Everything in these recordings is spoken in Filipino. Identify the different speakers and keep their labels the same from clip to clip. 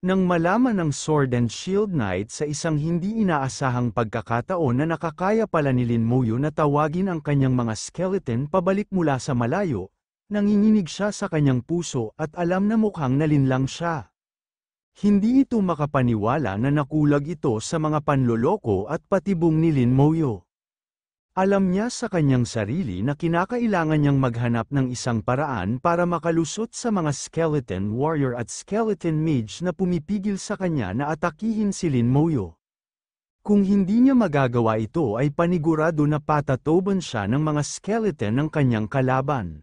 Speaker 1: Nang malaman ng Sword and Shield Knight sa isang hindi inaasahang pagkakataon na nakakaya pala ni Lin Muyo na tawagin ang kanyang mga skeleton pabalik mula sa malayo, nanginginig siya sa kanyang puso at alam na mukhang nalinlang siya. Hindi ito makapaniwala na nakulag ito sa mga panloloko at patibong ni Lin Muyo. Alam niya sa kanyang sarili na kinakailangan niyang maghanap ng isang paraan para makalusot sa mga skeleton warrior at skeleton mage na pumipigil sa kanya na atakihin si Lin Moyo. Kung hindi niya magagawa ito ay panigurado na patatoban siya ng mga skeleton ng kanyang kalaban.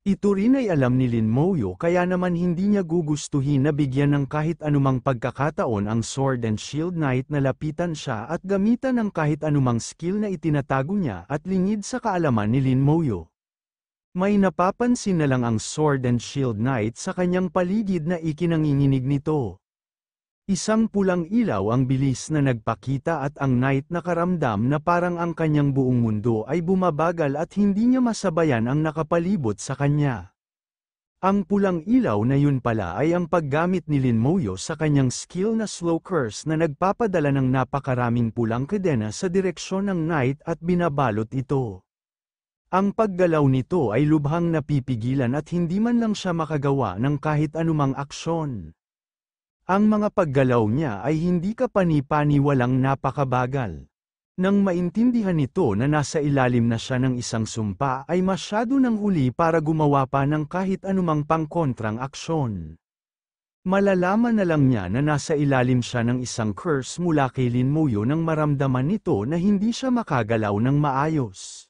Speaker 1: Ito rin ay alam ni Lin Moyo kaya naman hindi niya gugustuhin na bigyan ng kahit anumang pagkakataon ang Sword and Shield Knight na lapitan siya at gamitan ng kahit anumang skill na itinatago niya at lingid sa kaalaman ni Lin Moyo. May napapansin na lang ang Sword and Shield Knight sa kanyang paligid na ikinanginginig nito. Isang pulang ilaw ang bilis na nagpakita at ang knight nakaramdam na parang ang kanyang buong mundo ay bumabagal at hindi niya masabayan ang nakapalibot sa kanya. Ang pulang ilaw na yun pala ay ang paggamit ni Lin Moyo sa kanyang skill na slow curse na nagpapadala ng napakaraming pulang kadena sa direksyon ng knight at binabalot ito. Ang paggalaw nito ay lubhang napipigilan at hindi man lang siya makagawa ng kahit anumang aksyon. Ang mga paggalaw niya ay hindi kapani-pani walang napakabagal. Nang maintindihan nito na nasa ilalim na siya ng isang sumpa ay masyado nang huli para gumawa pa ng kahit anumang pangkontrang aksyon. Malalaman na lang niya na nasa ilalim siya ng isang curse mula kay Lin Muyo nang maramdaman nito na hindi siya makagalaw ng maayos.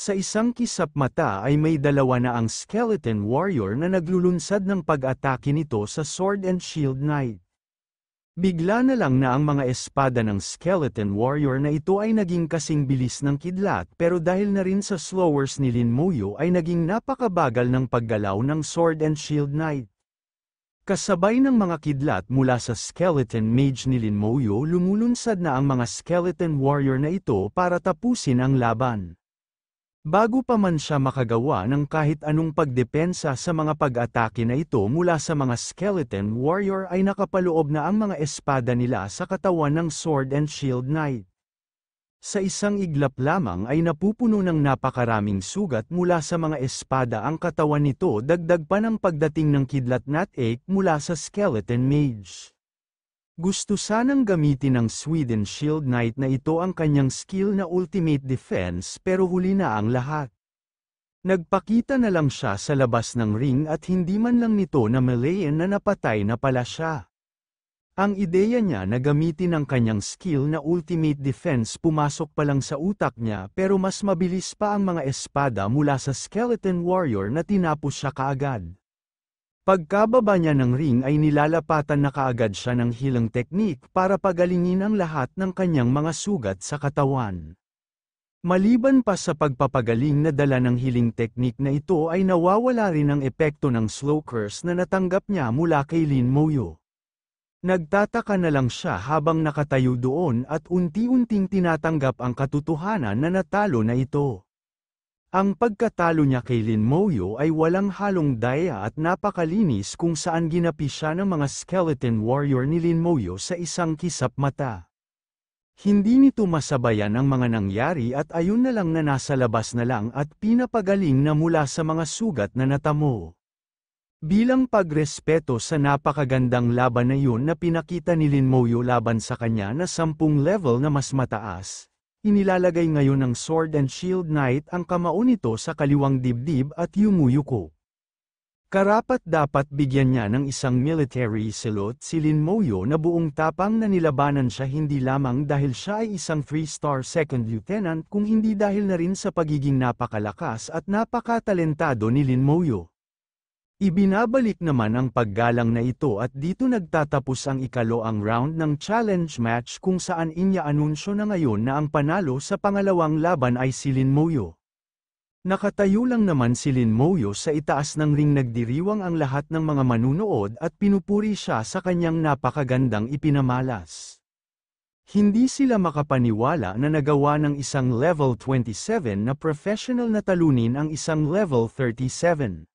Speaker 1: Sa isang kisap mata ay may dalawa na ang skeleton warrior na naglulunsad ng pag-atake nito sa Sword and Shield Knight. Bigla na lang na ang mga espada ng skeleton warrior na ito ay naging kasing bilis ng kidlat pero dahil na rin sa slowers ni Lin Muyo ay naging napakabagal ng paggalaw ng Sword and Shield Knight. Kasabay ng mga kidlat mula sa skeleton mage ni Lin Muyo lumulunsad na ang mga skeleton warrior na ito para tapusin ang laban. Bago pa man siya makagawa ng kahit anong pagdepensa sa mga pag-atake na ito mula sa mga skeleton warrior ay nakapaloob na ang mga espada nila sa katawan ng sword and shield knight. Sa isang iglap lamang ay napupuno ng napakaraming sugat mula sa mga espada ang katawan nito dagdag pa ng pagdating ng kidlat nat mula sa skeleton mage. Gusto sanang gamitin ng Sweden Shield Knight na ito ang kanyang skill na ultimate defense pero huli na ang lahat. Nagpakita na lang siya sa labas ng ring at hindi man lang nito na Malayan na napatay na pala siya. Ang ideya niya na gamitin ang kanyang skill na ultimate defense pumasok pa lang sa utak niya pero mas mabilis pa ang mga espada mula sa skeleton warrior na tinapos siya kaagad. Pagkababa niya ng ring ay nilalapatan na kaagad siya ng hilang teknik para pagalingin ang lahat ng kanyang mga sugat sa katawan. Maliban pa sa pagpapagaling na dala ng hiling teknik na ito ay nawawala rin ang epekto ng slow curse na natanggap niya mula kay Lin Moyo. Nagtataka na lang siya habang nakatayo doon at unti-unting tinatanggap ang katotohanan na natalo na ito. Ang pagkatalo niya kay Lin Moyo ay walang halong daya at napakalinis kung saan ginapi siya ng mga skeleton warrior ni Lin Moyo sa isang kisap mata. Hindi nito masabayan ang mga nangyari at ayun na lang na nasa labas na lang at pinapagaling na mula sa mga sugat na natamo. Bilang pagrespeto sa napakagandang laban na yun na pinakita ni Lin Moyo laban sa kanya na sampung level na mas mataas, Inilalagay ngayon ng Sword and Shield Knight ang kamao nito sa kaliwang dibdib at yumuyuko. Karapat dapat bigyan niya ng isang military salute si Lin Moyo na buong tapang na nilabanan siya hindi lamang dahil siya ay isang 3-star second lieutenant kung hindi dahil na rin sa pagiging napakalakas at napakatalentado ni Lin Moyo. Ibinabalik naman ang paggalang na ito at dito nagtatapos ang ikaloang round ng challenge match kung saan inya anunsyo na ngayon na ang panalo sa pangalawang laban ay si Lin Moyo. Nakatayo lang naman si Lin Moyo sa itaas ng ring nagdiriwang ang lahat ng mga manunood at pinupuri siya sa kanyang napakagandang ipinamalas. Hindi sila makapaniwala na nagawa ng isang level 27 na professional na talunin ang isang level 37.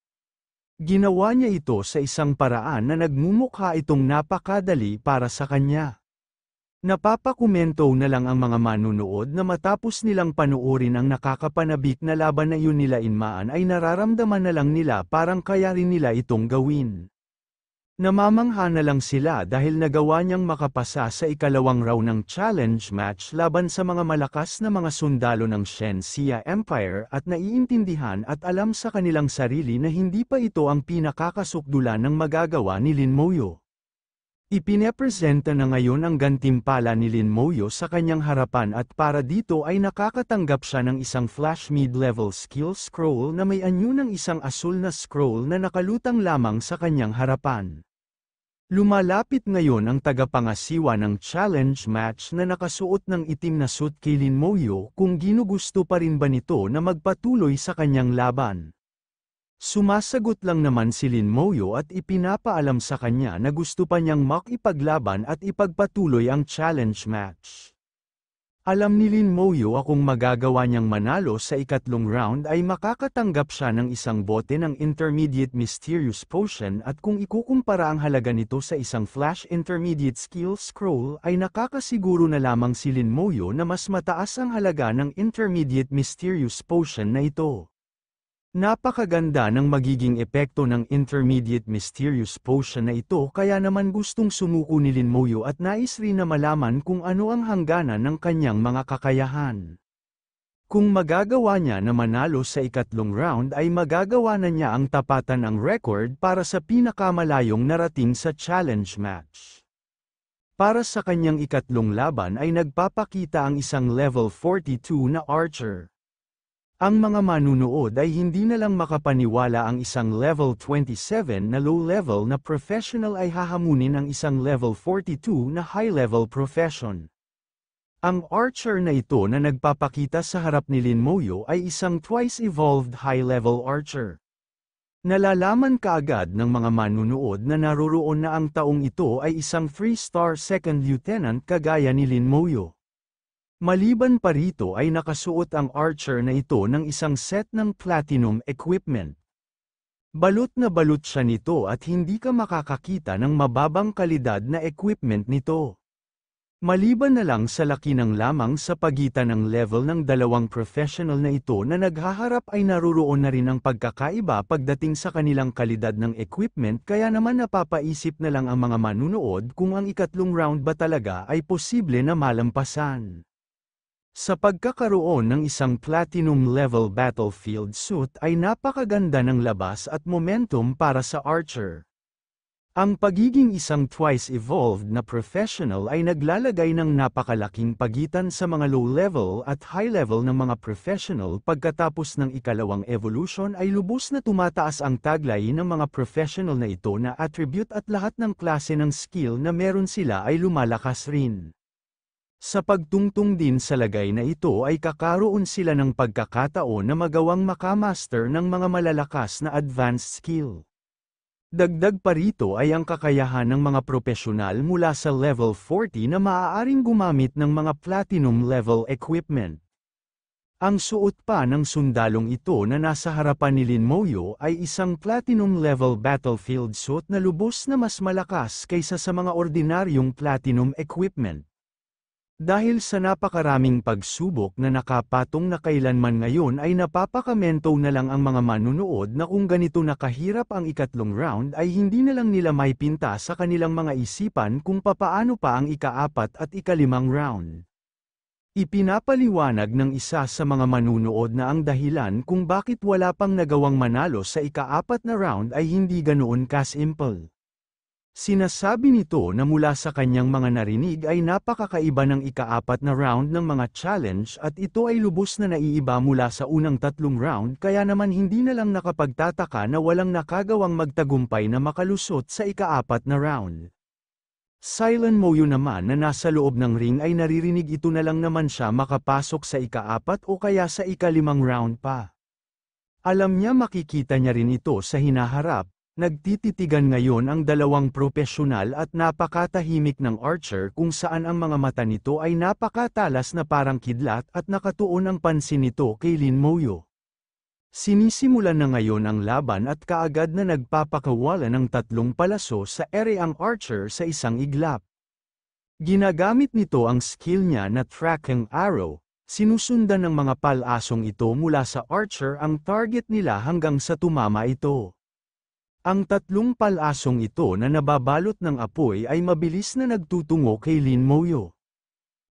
Speaker 1: Ginawa niya ito sa isang paraan na nagmumukha itong napakadali para sa kanya. Napapakomento na lang ang mga manunood na matapos nilang panuorin ang nakakapanabik na laban na yun nila inmaan ay nararamdaman na lang nila parang kaya rin nila itong gawin. Namamangha na lang sila dahil nagawa niyang makapasa sa ikalawang round ng challenge match laban sa mga malakas na mga sundalo ng Shen Xia Empire at naiintindihan at alam sa kanilang sarili na hindi pa ito ang pinakakasukdulan ng magagawa ni Lin Moyo. Ipinepresenta na ngayon ang gantimpala ni Lin Moyo sa kanyang harapan at para dito ay nakakatanggap siya ng isang flash mid-level skill scroll na may anyo ng isang asul na scroll na nakalutang lamang sa kanyang harapan. Lumalapit ngayon ang tagapangasiwa ng challenge match na nakasuot ng itim na suit kay Lin Moyo kung ginugusto pa rin ba nito na magpatuloy sa kanyang laban. Sumasagot lang naman si Lin Moyo at ipinapaalam sa kanya na gusto pa niyang makipaglaban at ipagpatuloy ang challenge match. Alam ni Lin Moyo akong magagawa niyang manalo sa ikatlong round ay makakatanggap siya ng isang bote ng Intermediate Mysterious Potion at kung ikukumpara ang halaga nito sa isang Flash Intermediate Skill Scroll ay nakakasiguro na lamang si Lin Moyo na mas mataas ang halaga ng Intermediate Mysterious Potion na ito. Napakaganda ng magiging epekto ng Intermediate Mysterious Potion na ito kaya naman gustong sumuko ni Lin Moyo at nais rin na malaman kung ano ang hangganan ng kanyang mga kakayahan. Kung magagawa niya na manalo sa ikatlong round ay magagawa na niya ang tapatan ang record para sa pinakamalayong narating sa challenge match. Para sa kanyang ikatlong laban ay nagpapakita ang isang level 42 na archer. Ang mga manunood ay hindi na lang makapaniwala ang isang level 27 na low-level na professional ay hahamunin ang isang level 42 na high-level profession. Ang archer na ito na nagpapakita sa harap ni Lin Moyo ay isang twice-evolved high-level archer. Nalalaman kaagad ng mga manunood na naroroon na ang taong ito ay isang 3-star second lieutenant kagaya ni Lin Moyo. Maliban pa rito ay nakasuot ang archer na ito ng isang set ng platinum equipment. Balot na balot siya nito at hindi ka makakakita ng mababang kalidad na equipment nito. Maliban na lang sa laki ng lamang sa pagitan ng level ng dalawang professional na ito na naghaharap ay naruroon na rin ang pagkakaiba pagdating sa kanilang kalidad ng equipment kaya naman napapaisip na lang ang mga manunood kung ang ikatlong round ba talaga ay posible na malampasan. Sa pagkakaroon ng isang platinum-level battlefield suit ay napakaganda ng labas at momentum para sa archer. Ang pagiging isang twice-evolved na professional ay naglalagay ng napakalaking pagitan sa mga low-level at high-level ng mga professional pagkatapos ng ikalawang evolution ay lubos na tumataas ang taglay ng mga professional na ito na attribute at lahat ng klase ng skill na meron sila ay lumalakas rin. Sa pagtungtong din sa lagay na ito ay kakaroon sila ng pagkakataon na magawang makamaster ng mga malalakas na advanced skill. Dagdag pa rito ay ang kakayahan ng mga propesyonal mula sa level 40 na maaaring gumamit ng mga platinum level equipment. Ang suot pa ng sundalong ito na nasa harapan ni Lin Moyo ay isang platinum level battlefield suit na lubos na mas malakas kaysa sa mga ordinaryong platinum equipment. Dahil sa napakaraming pagsubok na nakapatong na kailanman ngayon ay napapakamento na lang ang mga manunood na kung ganito nakahirap ang ikatlong round ay hindi na lang nila may pinta sa kanilang mga isipan kung papaano pa ang ikaapat at ikalimang round. Ipinapaliwanag ng isa sa mga manunood na ang dahilan kung bakit wala pang nagawang manalo sa ikaapat na round ay hindi ganoon kasimple. Sinasabi nito na mula sa kanyang mga narinig ay napakakaiba ng ikaapat na round ng mga challenge at ito ay lubos na naiiba mula sa unang tatlong round kaya naman hindi na lang nakapagtataka na walang nakagawang magtagumpay na makalusot sa ikaapat na round. Silent Moyo naman na nasa loob ng ring ay naririnig ito na lang naman siya makapasok sa ikaapat o kaya sa ikalimang round pa. Alam niya makikita niya rin ito sa hinaharap, Nagtititigan ngayon ang dalawang propesyonal at napakatahimik ng archer kung saan ang mga mata nito ay napakatalas na parang kidlat at nakatuon ang pansin nito kay Lin Moyo. Sinisimulan na ngayon ang laban at kaagad na nagpapakawala ng tatlong palaso sa ere ang archer sa isang iglap. Ginagamit nito ang skill niya na tracking arrow, sinusundan ng mga palasong ito mula sa archer ang target nila hanggang sa tumama ito. Ang tatlong palasong ito na nababalot ng apoy ay mabilis na nagtutungo kay Lin Moyo.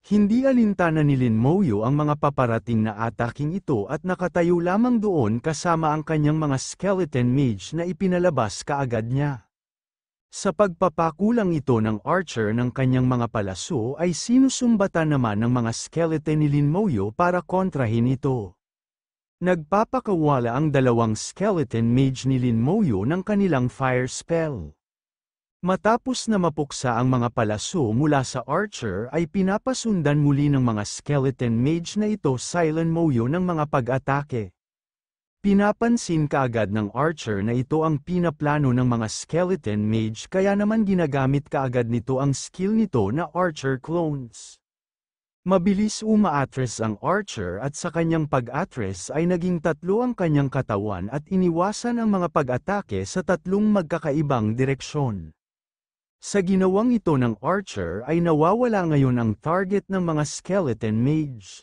Speaker 1: Hindi alintana ni Lin Moyo ang mga paparating na ataking ito at nakatayo lamang doon kasama ang kanyang mga skeleton mage na ipinalabas kaagad niya. Sa pagpapakulang ito ng archer ng kanyang mga palaso ay sinusumbatan naman ng mga skeleton ni Lin Moyo para kontrahin ito. Nagpapakawala ang dalawang skeleton mage ni Lin Moyo ng kanilang fire spell. Matapos na mapuksa ang mga palaso mula sa archer ay pinapasundan muli ng mga skeleton mage na ito silent moyo ng mga pag-atake. Pinapansin kaagad ng archer na ito ang pinaplano ng mga skeleton mage kaya naman ginagamit kaagad nito ang skill nito na archer clones. Mabilis umaatres ang archer at sa kanyang pag-atres ay naging tatlo ang kanyang katawan at iniwasan ang mga pag-atake sa tatlong magkakaibang direksyon. Sa ginawang ito ng archer ay nawawala ngayon ang target ng mga skeleton mage.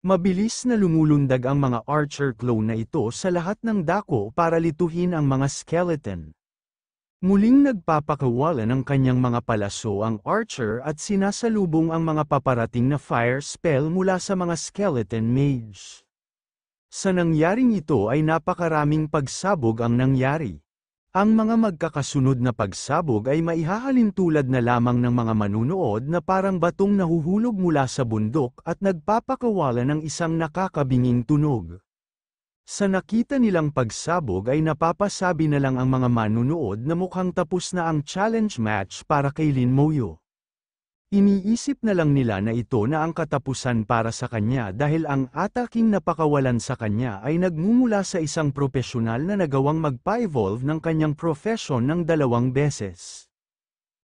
Speaker 1: Mabilis na lumulundag ang mga archer clone na ito sa lahat ng dako para lituhin ang mga skeleton. Muling nagpapakawala ng kanyang mga palaso ang archer at sinasalubong ang mga paparating na fire spell mula sa mga skeleton mage. Sa nangyaring ito ay napakaraming pagsabog ang nangyari. Ang mga magkakasunod na pagsabog ay maihahalin tulad na lamang ng mga manunood na parang batong nahuhulog mula sa bundok at nagpapakawala ng isang nakakabinging tunog. Sa nakita nilang pagsabog ay napapasabi na lang ang mga manunood na mukhang tapos na ang challenge match para kay Lin Moyo. Iniisip na lang nila na ito na ang katapusan para sa kanya dahil ang ataking napakawalan sa kanya ay nagmumula sa isang profesional na nagawang magpa-evolve ng kanyang profession ng dalawang beses.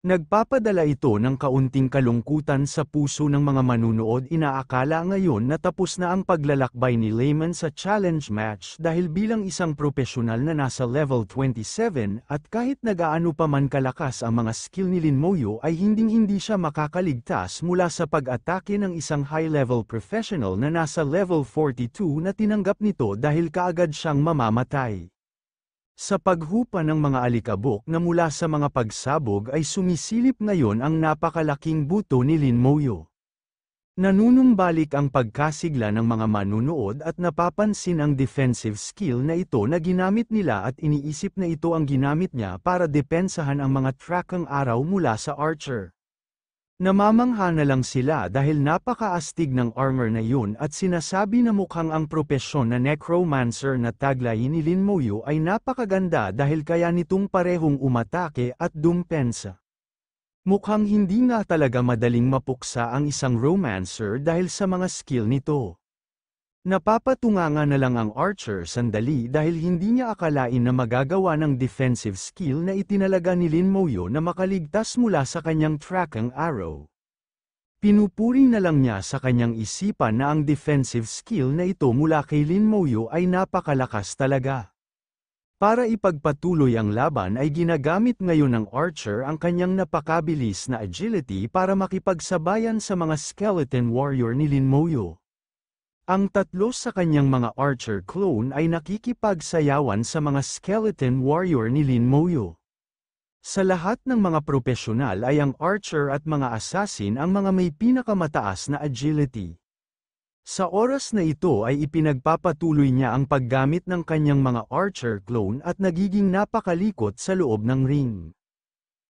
Speaker 1: Nagpapadala ito ng kaunting kalungkutan sa puso ng mga manunood inaakala ngayon na tapos na ang paglalakbay ni Layman sa challenge match dahil bilang isang profesional na nasa level 27 at kahit nagaano pa man kalakas ang mga skill ni Lin Moyo ay hinding-hindi siya makakaligtas mula sa pag-atake ng isang high-level professional na nasa level 42 na tinanggap nito dahil kaagad siyang mamamatay. Sa paghupa ng mga alikabok na mula sa mga pagsabog ay sumisilip ngayon ang napakalaking buto ni Lin Moyo. Nanunumbalik ang pagkasigla ng mga manunood at napapansin ang defensive skill na ito na ginamit nila at iniisip na ito ang ginamit niya para depensahan ang mga trakang araw mula sa archer. Namamangha na lang sila dahil napakaastig ng armor na yun at sinasabi na mukhang ang propesyon na necromancer na taglayin ni Lin Moyo ay napakaganda dahil kaya nitong parehong umatake at dumpensa. Mukhang hindi nga talaga madaling mapuksa ang isang romancer dahil sa mga skill nito. Napapatunganga na lang ang archer sandali dahil hindi niya akalain na magagawa ng defensive skill na itinalaga ni Lin Moyo na makaligtas mula sa kanyang tracking arrow. Pinupuri na lang niya sa kanyang isipan na ang defensive skill na ito mula kay Lin Moyo ay napakalakas talaga. Para ipagpatuloy ang laban ay ginagamit ngayon ng archer ang kanyang napakabilis na agility para makipagsabayan sa mga skeleton warrior ni Lin Moyo. Ang tatlo sa kanyang mga archer clone ay nakikipagsayawan sa mga skeleton warrior ni Lin Moyo. Sa lahat ng mga profesional ay ang archer at mga assassin ang mga may pinakamataas na agility. Sa oras na ito ay ipinagpapatuloy niya ang paggamit ng kanyang mga archer clone at nagiging napakalikot sa loob ng ring.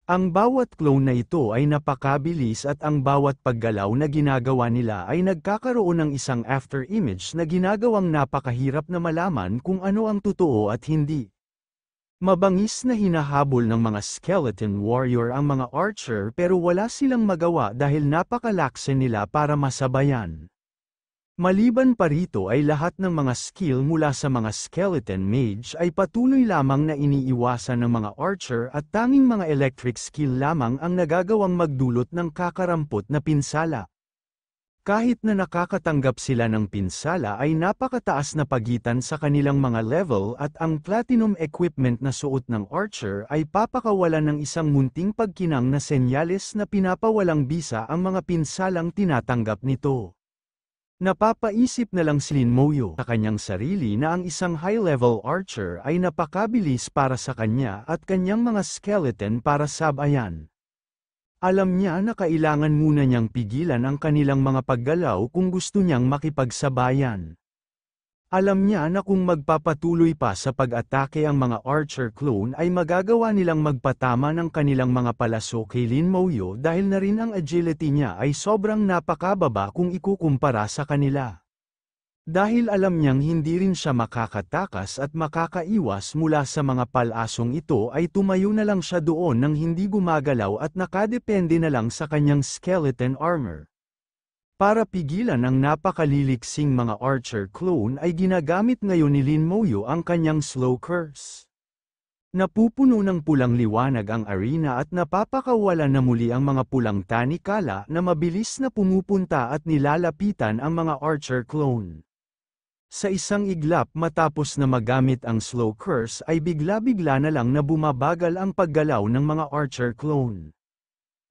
Speaker 1: Ang bawat clone na ito ay napakabilis at ang bawat paggalaw na ginagawa nila ay nagkakaroon ng isang after image na ginagawang napakahirap na malaman kung ano ang totoo at hindi. Mabangis na hinahabol ng mga skeleton warrior ang mga archer pero wala silang magawa dahil napakalakse nila para masabayan. Maliban pa rito ay lahat ng mga skill mula sa mga skeleton mage ay patuloy lamang na iniiwasan ng mga archer at tanging mga electric skill lamang ang nagagawang magdulot ng kakarampot na pinsala. Kahit na nakakatanggap sila ng pinsala ay napakataas na pagitan sa kanilang mga level at ang platinum equipment na suot ng Archer ay papakawalan ng isang munting pagkinang na senyales na pinapawalang bisa ang mga pinsalang tinatanggap nito. Napapaisip na lang si Lin Moyo sa kanyang sarili na ang isang high-level archer ay napakabilis para sa kanya at kanyang mga skeleton para sabayan. Alam niya na kailangan muna niyang pigilan ang kanilang mga paggalaw kung gusto niyang makipagsabayan. Alam niya na kung magpapatuloy pa sa pag-atake ang mga Archer clone ay magagawa nilang magpatama ng kanilang mga palaso kay Lin Moyo dahil na rin ang agility niya ay sobrang napakababa kung ikukumpara sa kanila. Dahil alam niyang hindi rin siya makakatakas at makakaiwas mula sa mga palasong ito ay tumayo na lang siya doon nang hindi gumagalaw at nakadepende na lang sa kanyang skeleton armor. Para pigilan ang napakaliliksing mga archer clone ay ginagamit ngayon ni Lin Moyo ang kanyang slow curse. Napupuno ng pulang liwanag ang arena at napapakawala na muli ang mga pulang tanikala na mabilis na pumupunta at nilalapitan ang mga archer clone. Sa isang iglap matapos na magamit ang slow curse ay bigla-bigla na lang na bumabagal ang paggalaw ng mga archer clone.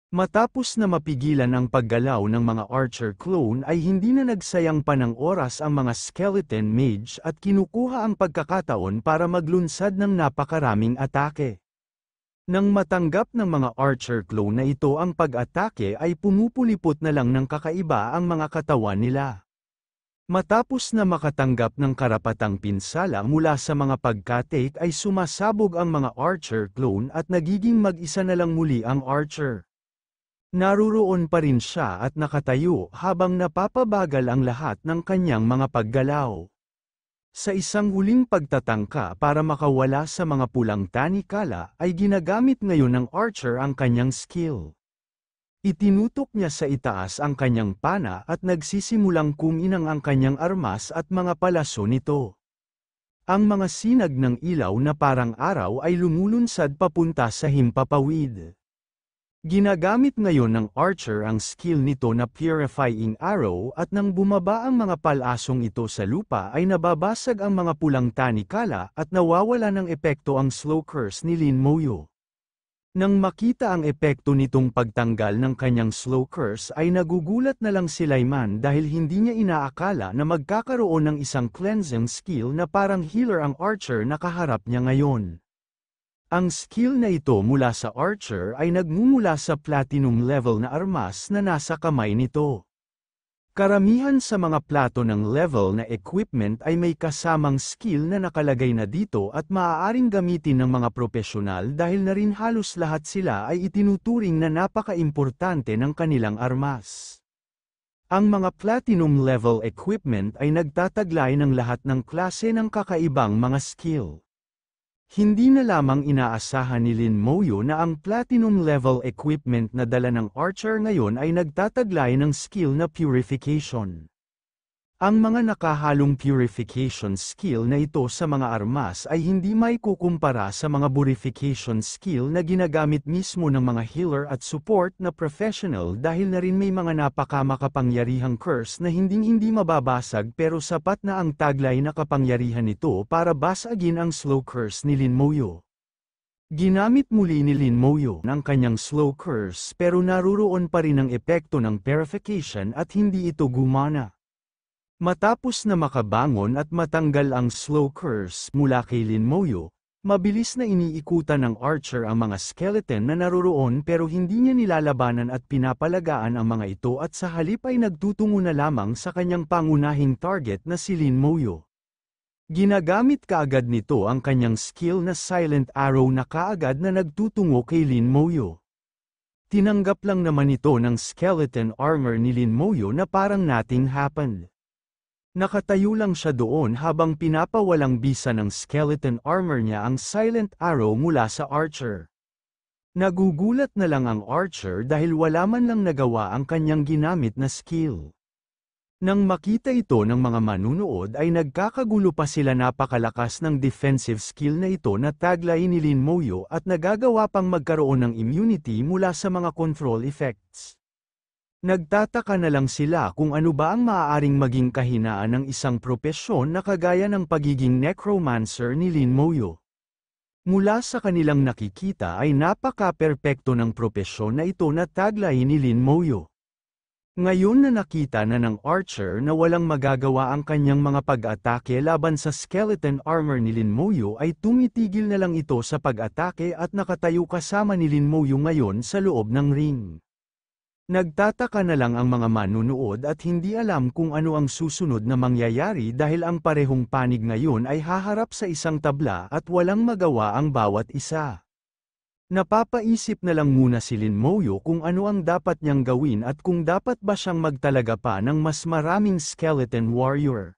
Speaker 1: Matapos na mapigilan ang paggalaw ng mga archer clone ay hindi na nagsayang pa ng oras ang mga skeleton mage at kinukuha ang pagkakataon para maglunsad ng napakaraming atake. Nang matanggap ng mga archer clone na ito ang pag-atake ay pumupulipot na lang ng kakaiba ang mga katawan nila. Matapos na makatanggap ng karapatang pinsala mula sa mga pagkatake ay sumasabog ang mga Archer clone at nagiging mag-isa na lang muli ang Archer. Naruroon pa rin siya at nakatayo habang napapabagal ang lahat ng kanyang mga paggalaw. Sa isang huling pagtatangka para makawala sa mga pulang tanikala ay ginagamit ngayon ng Archer ang kanyang skill. Itinutok niya sa itaas ang kanyang pana at nagsisimulang kuminang ang kanyang armas at mga palaso nito. Ang mga sinag ng ilaw na parang araw ay lumulunsad papunta sa himpapawid. Ginagamit ngayon ng archer ang skill nito na purifying arrow at nang bumaba ang mga palasong ito sa lupa ay nababasag ang mga pulang tanikala at nawawala ng epekto ang slow curse ni Lin Moyo. Nang makita ang epekto nitong pagtanggal ng kanyang slow curse ay nagugulat na lang si Layman dahil hindi niya inaakala na magkakaroon ng isang cleansing skill na parang healer ang archer na kaharap niya ngayon. Ang skill na ito mula sa archer ay nagmumula sa platinum level na armas na nasa kamay nito. Karamihan sa mga plato ng level na equipment ay may kasamang skill na nakalagay na dito at maaaring gamitin ng mga profesional dahil na rin halos lahat sila ay itinuturing na napaka-importante ng kanilang armas. Ang mga platinum level equipment ay nagtataglay ng lahat ng klase ng kakaibang mga skill. Hindi na lamang inaasahan ni Lin Moyo na ang platinum level equipment na dala ng Archer ngayon ay nagtataglay ng skill na purification. Ang mga nakahalong purification skill na ito sa mga armas ay hindi may kukumpara sa mga purification skill na ginagamit mismo ng mga healer at support na professional dahil na rin may mga napakamakapangyarihang curse na hinding-hindi mababasag pero sapat na ang taglay na kapangyarihan nito para basagin ang slow curse ni Lin Moyo. Ginamit muli ni Lin Moyo ng kanyang slow curse pero naruroon pa rin ang epekto ng purification at hindi ito gumana. Matapos na makabangon at matanggal ang slow curse mula kay Lin Moyo, mabilis na iniikutan ng Archer ang mga skeleton na naroroon pero hindi niya nilalabanan at pinapalagaan ang mga ito at sa halip ay nagtutungo na lamang sa kanyang pangunahing target na si Lin Moyo. Ginagamit kaagad nito ang kanyang skill na Silent Arrow na kaagad na nagtutungo kay Lin Moyo. Tinanggap lang naman ito ng skeleton armor ni Lin Moyo na parang nothing happened. Nakatayo lang siya doon habang pinapawalang bisa ng skeleton armor niya ang silent arrow mula sa archer. Nagugulat na lang ang archer dahil wala man lang nagawa ang kanyang ginamit na skill. Nang makita ito ng mga manunood ay nagkakagulo pa sila napakalakas ng defensive skill na ito na taglay ni Lin Moyo at nagagawa pang magkaroon ng immunity mula sa mga control effects. Nagtataka na lang sila kung ano ba ang maaaring maging kahinaan ng isang propesyon na kagaya ng pagiging necromancer ni Lin Moyo. Mula sa kanilang nakikita ay napaka-perpekto ng propesyon na ito na taglay ni Lin Moyo. Ngayon na nakita na ng Archer na walang magagawa ang kanyang mga pag-atake laban sa skeleton armor ni Lin Moyo ay tumitigil na lang ito sa pag-atake at nakatayo kasama ni Lin Moyo ngayon sa loob ng ring. Nagtataka na lang ang mga manunood at hindi alam kung ano ang susunod na mangyayari dahil ang parehong panig ngayon ay haharap sa isang tabla at walang magawa ang bawat isa. Napapaisip na lang muna si Lin Moyo kung ano ang dapat niyang gawin at kung dapat ba siyang magtalaga pa ng mas maraming skeleton warrior.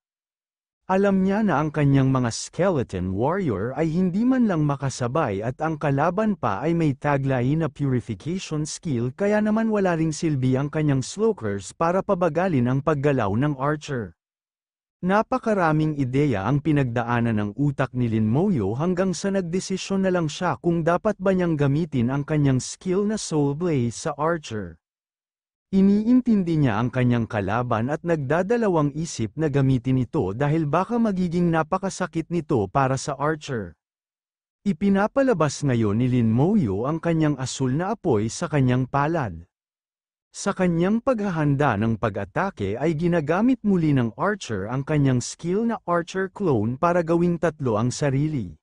Speaker 1: Alam niya na ang kanyang mga skeleton warrior ay hindi man lang makasabay at ang kalaban pa ay may taglay na purification skill kaya naman wala ring silbi ang kanyang slokers para pabagalin ang paggalaw ng archer. Napakaraming ideya ang pinagdaanan ng utak ni Lin Moyo hanggang sa nagdesisyon na lang siya kung dapat ba niyang gamitin ang kanyang skill na Soul Blaze sa archer. Iniintindi niya ang kanyang kalaban at nagdadalawang isip na gamitin ito dahil baka magiging napakasakit nito para sa archer. Ipinapalabas ngayon ni Lin Moyo ang kanyang asul na apoy sa kanyang palad. Sa kanyang paghahanda ng pag-atake ay ginagamit muli ng archer ang kanyang skill na archer clone para gawing tatlo ang sarili.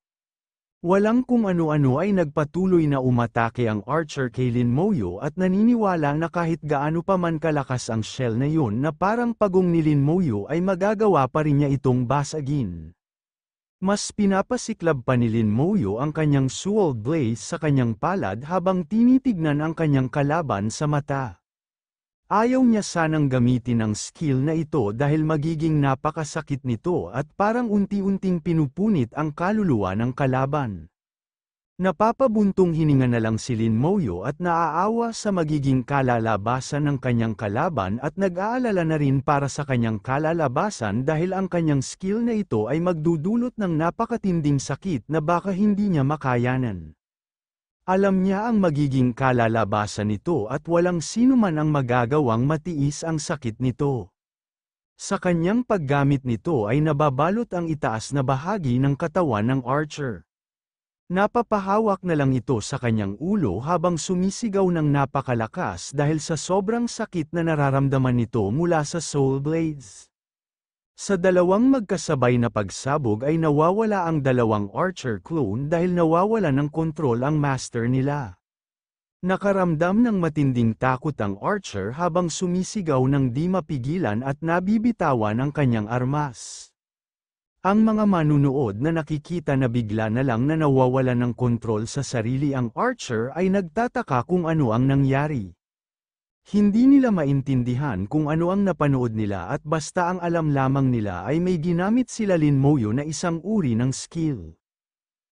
Speaker 1: Walang kung ano-ano ay nagpatuloy na umatake ang Archer kay Lin Moyo at naniniwala na kahit gaano pa man kalakas ang shell na yun na parang pagong ni Lin Moyo ay magagawa pa rin niya itong basagin. Mas pinapasiklab pa ni Lin Moyo ang kanyang Sword Blaze sa kanyang palad habang tinitignan ang kanyang kalaban sa mata. Ayaw niya sanang gamitin ang skill na ito dahil magiging napakasakit nito at parang unti-unting pinupunit ang kaluluwa ng kalaban. Napapabuntong hininga na lang si Lin Moyo at naaawa sa magiging kalalabasan ng kanyang kalaban at nag-aalala na rin para sa kanyang kalalabasan dahil ang kanyang skill na ito ay magdudulot ng napakatinding sakit na baka hindi niya makayanan. Alam niya ang magiging kalalabasan nito at walang sino man ang magagawang matiis ang sakit nito. Sa kanyang paggamit nito ay nababalot ang itaas na bahagi ng katawan ng archer. Napapahawak na lang ito sa kanyang ulo habang sumisigaw ng napakalakas dahil sa sobrang sakit na nararamdaman nito mula sa soul blades. Sa dalawang magkasabay na pagsabog ay nawawala ang dalawang Archer clone dahil nawawala ng kontrol ang master nila. Nakaramdam ng matinding takot ang Archer habang sumisigaw ng di mapigilan at nabibitawan ang kanyang armas. Ang mga manunood na nakikita na bigla na lang na nawawala ng kontrol sa sarili ang Archer ay nagtataka kung ano ang nangyari. Hindi nila maintindihan kung ano ang napanood nila at basta ang alam lamang nila ay may ginamit sila Lin Moyo na isang uri ng skill.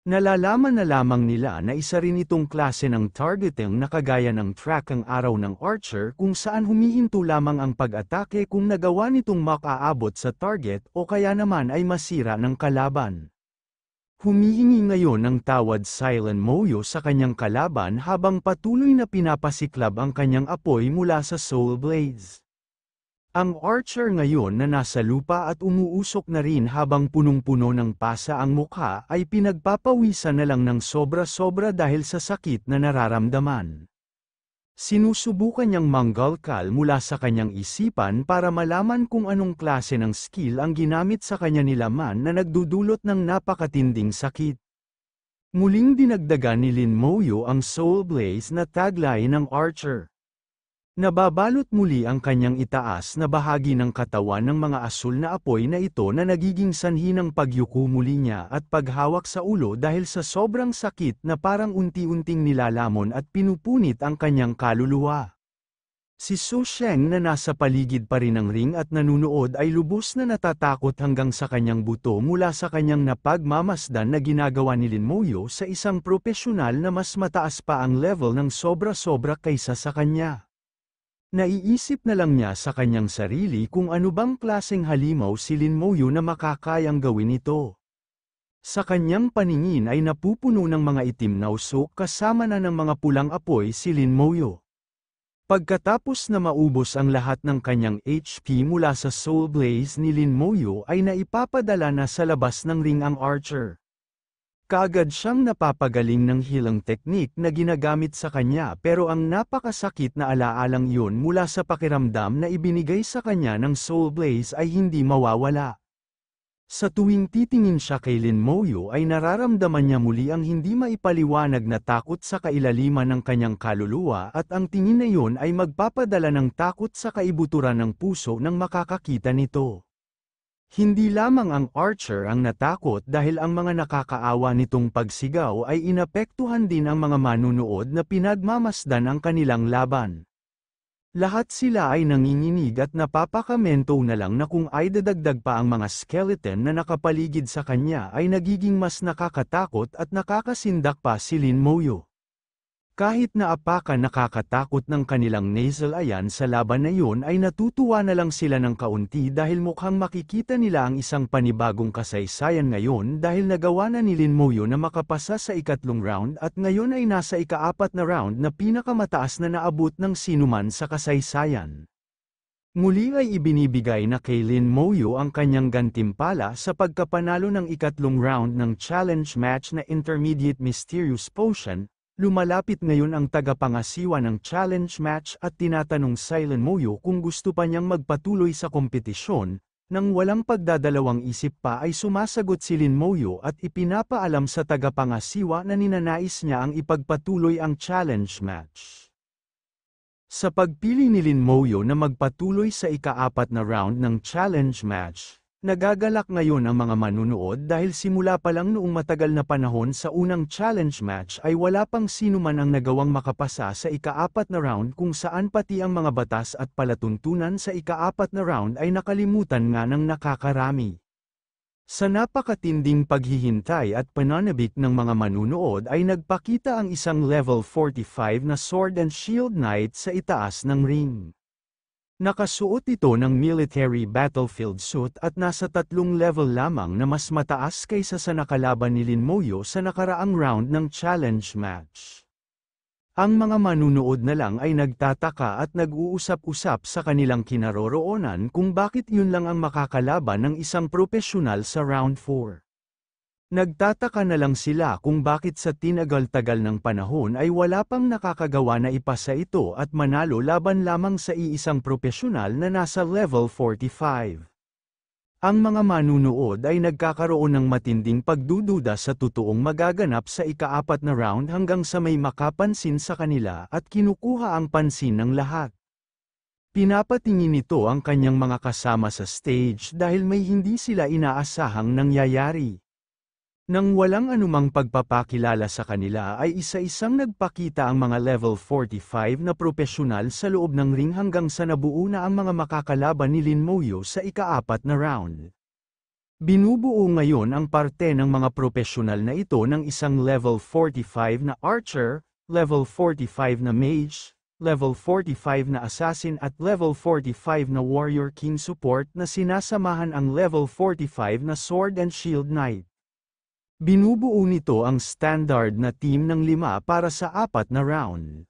Speaker 1: Nalalaman na lamang nila na isa rin itong klase ng targeting na kagaya ng track ang araw ng archer kung saan humihinto lamang ang pag-atake kung nagawa nitong makaabot sa target o kaya naman ay masira ng kalaban. Humihingi ngayon ng tawad Silent Moyo sa kanyang kalaban habang patuloy na pinapasiklab ang kanyang apoy mula sa Soul Blaze. Ang Archer ngayon na nasa lupa at umuusok na rin habang punong-puno ng pasa ang mukha ay pinagpapawisan na lang ng sobra-sobra dahil sa sakit na nararamdaman. Sinusubukan niyang manggalkal mula sa kanyang isipan para malaman kung anong klase ng skill ang ginamit sa kanya nilaman na nagdudulot ng napakatinding sakit. Muling dinagdagan ni Lin Moyo ang Soul Blaze na tagline ng Archer. Nababalot muli ang kanyang itaas na bahagi ng katawan ng mga asul na apoy na ito na nagiging sanhi ng pagyuko muli niya at paghawak sa ulo dahil sa sobrang sakit na parang unti-unting nilalamon at pinupunit ang kanyang kaluluwa. Si Su Sheng na nasa paligid pa rin ng ring at nanunood ay lubos na natatakot hanggang sa kanyang buto mula sa kanyang napagmamasdan na ginagawa ni Lin Moyo sa isang profesional na mas mataas pa ang level ng sobra-sobra kaysa sa kanya. Naiisip na lang niya sa kanyang sarili kung ano bang klaseng halimaw si Lin Moyo na makakayang gawin ito. Sa kanyang paningin ay napupuno ng mga itim na usok kasama na ng mga pulang apoy si Lin Moyo. Pagkatapos na maubos ang lahat ng kanyang HP mula sa Soul Blaze ni Lin Moyo ay naipapadala na sa labas ng ring ang Archer. Kaagad siyang napapagaling ng hilang teknik na ginagamit sa kanya pero ang napakasakit na alaalang yun mula sa pakiramdam na ibinigay sa kanya ng Soul Blaze ay hindi mawawala. Sa tuwing titingin siya kay Lin Moyo ay nararamdaman niya muli ang hindi maipaliwanag na takot sa kailaliman ng kanyang kaluluwa at ang tingin na yun ay magpapadala ng takot sa kaibuturan ng puso nang makakakita nito. Hindi lamang ang Archer ang natakot dahil ang mga nakakaawa nitong pagsigaw ay inapektuhan din ang mga manunood na pinagmamasdan ang kanilang laban. Lahat sila ay nanginginig at napapakamento na lang na kung ay dadagdag pa ang mga skeleton na nakapaligid sa kanya ay nagiging mas nakakatakot at nakakasindak pa si Lin Moyo. Kahit na apakan nakakatakot ng kanilang nasal ayan sa laban na yun ay natutuwa na lang sila ng kaunti dahil mukhang makikita nila ang isang panibagong kasaysayan ngayon dahil nagawa na ni Lin Moyo na makapasa sa ikatlong round at ngayon ay nasa ikaapat na round na pinakamataas na naabot ng sinuman sa kasaysayan. Muli ay ibinibigay na kay Lin Moyo ang kanyang gantimpala sa pagkapanalo ng ikatlong round ng challenge match na Intermediate Mysterious Potion, Lumalapit ngayon ang tagapangasiwa ng challenge match at tinatanong Silent Moyo kung gusto pa niyang magpatuloy sa kompetisyon, nang walang pagdadalawang isip pa ay sumasagot si Lin Moyo at ipinapaalam sa tagapangasiwa na ninanais niya ang ipagpatuloy ang challenge match. Sa pagpili ni Lin Moyo na magpatuloy sa ikaapat na round ng challenge match, Nagagalak ngayon ang mga manunood dahil simula pa lang noong matagal na panahon sa unang challenge match ay wala pang sino man ang nagawang makapasa sa ikaapat na round kung saan pati ang mga batas at palatuntunan sa ikaapat na round ay nakalimutan nga ng nakakarami. Sa napakatinding paghihintay at pananabik ng mga manunood ay nagpakita ang isang level 45 na Sword and Shield Knight sa itaas ng ring. Nakasuot ito ng military battlefield suit at nasa tatlong level lamang na mas mataas kaysa sa nakalaban ni Lin Moyo sa nakaraang round ng challenge match. Ang mga manunood na lang ay nagtataka at nag-uusap-usap sa kanilang kinaroroonan kung bakit yun lang ang makakalaban ng isang profesional sa round 4. Nagtataka na lang sila kung bakit sa tinagal-tagal ng panahon ay wala pang nakakagawa na ipasa ito at manalo laban lamang sa iisang profesional na nasa level 45. Ang mga manunood ay nagkakaroon ng matinding pagdududa sa totoong magaganap sa ikaapat na round hanggang sa may makapansin sa kanila at kinukuha ang pansin ng lahat. Pinapatingin nito ang kanyang mga kasama sa stage dahil may hindi sila inaasahang nangyayari. Nang walang anumang pagpapakilala sa kanila ay isa-isang nagpakita ang mga level 45 na propesyonal sa loob ng ring hanggang sa nabuo na ang mga makakalaban ni Lin Moyo sa ikaapat na round. Binubuo ngayon ang parte ng mga propesyonal na ito ng isang level 45 na archer, level 45 na mage, level 45 na assassin at level 45 na warrior king support na sinasamahan ang level 45 na sword and shield knight. Binubuo nito ang standard na team ng lima para sa apat na round.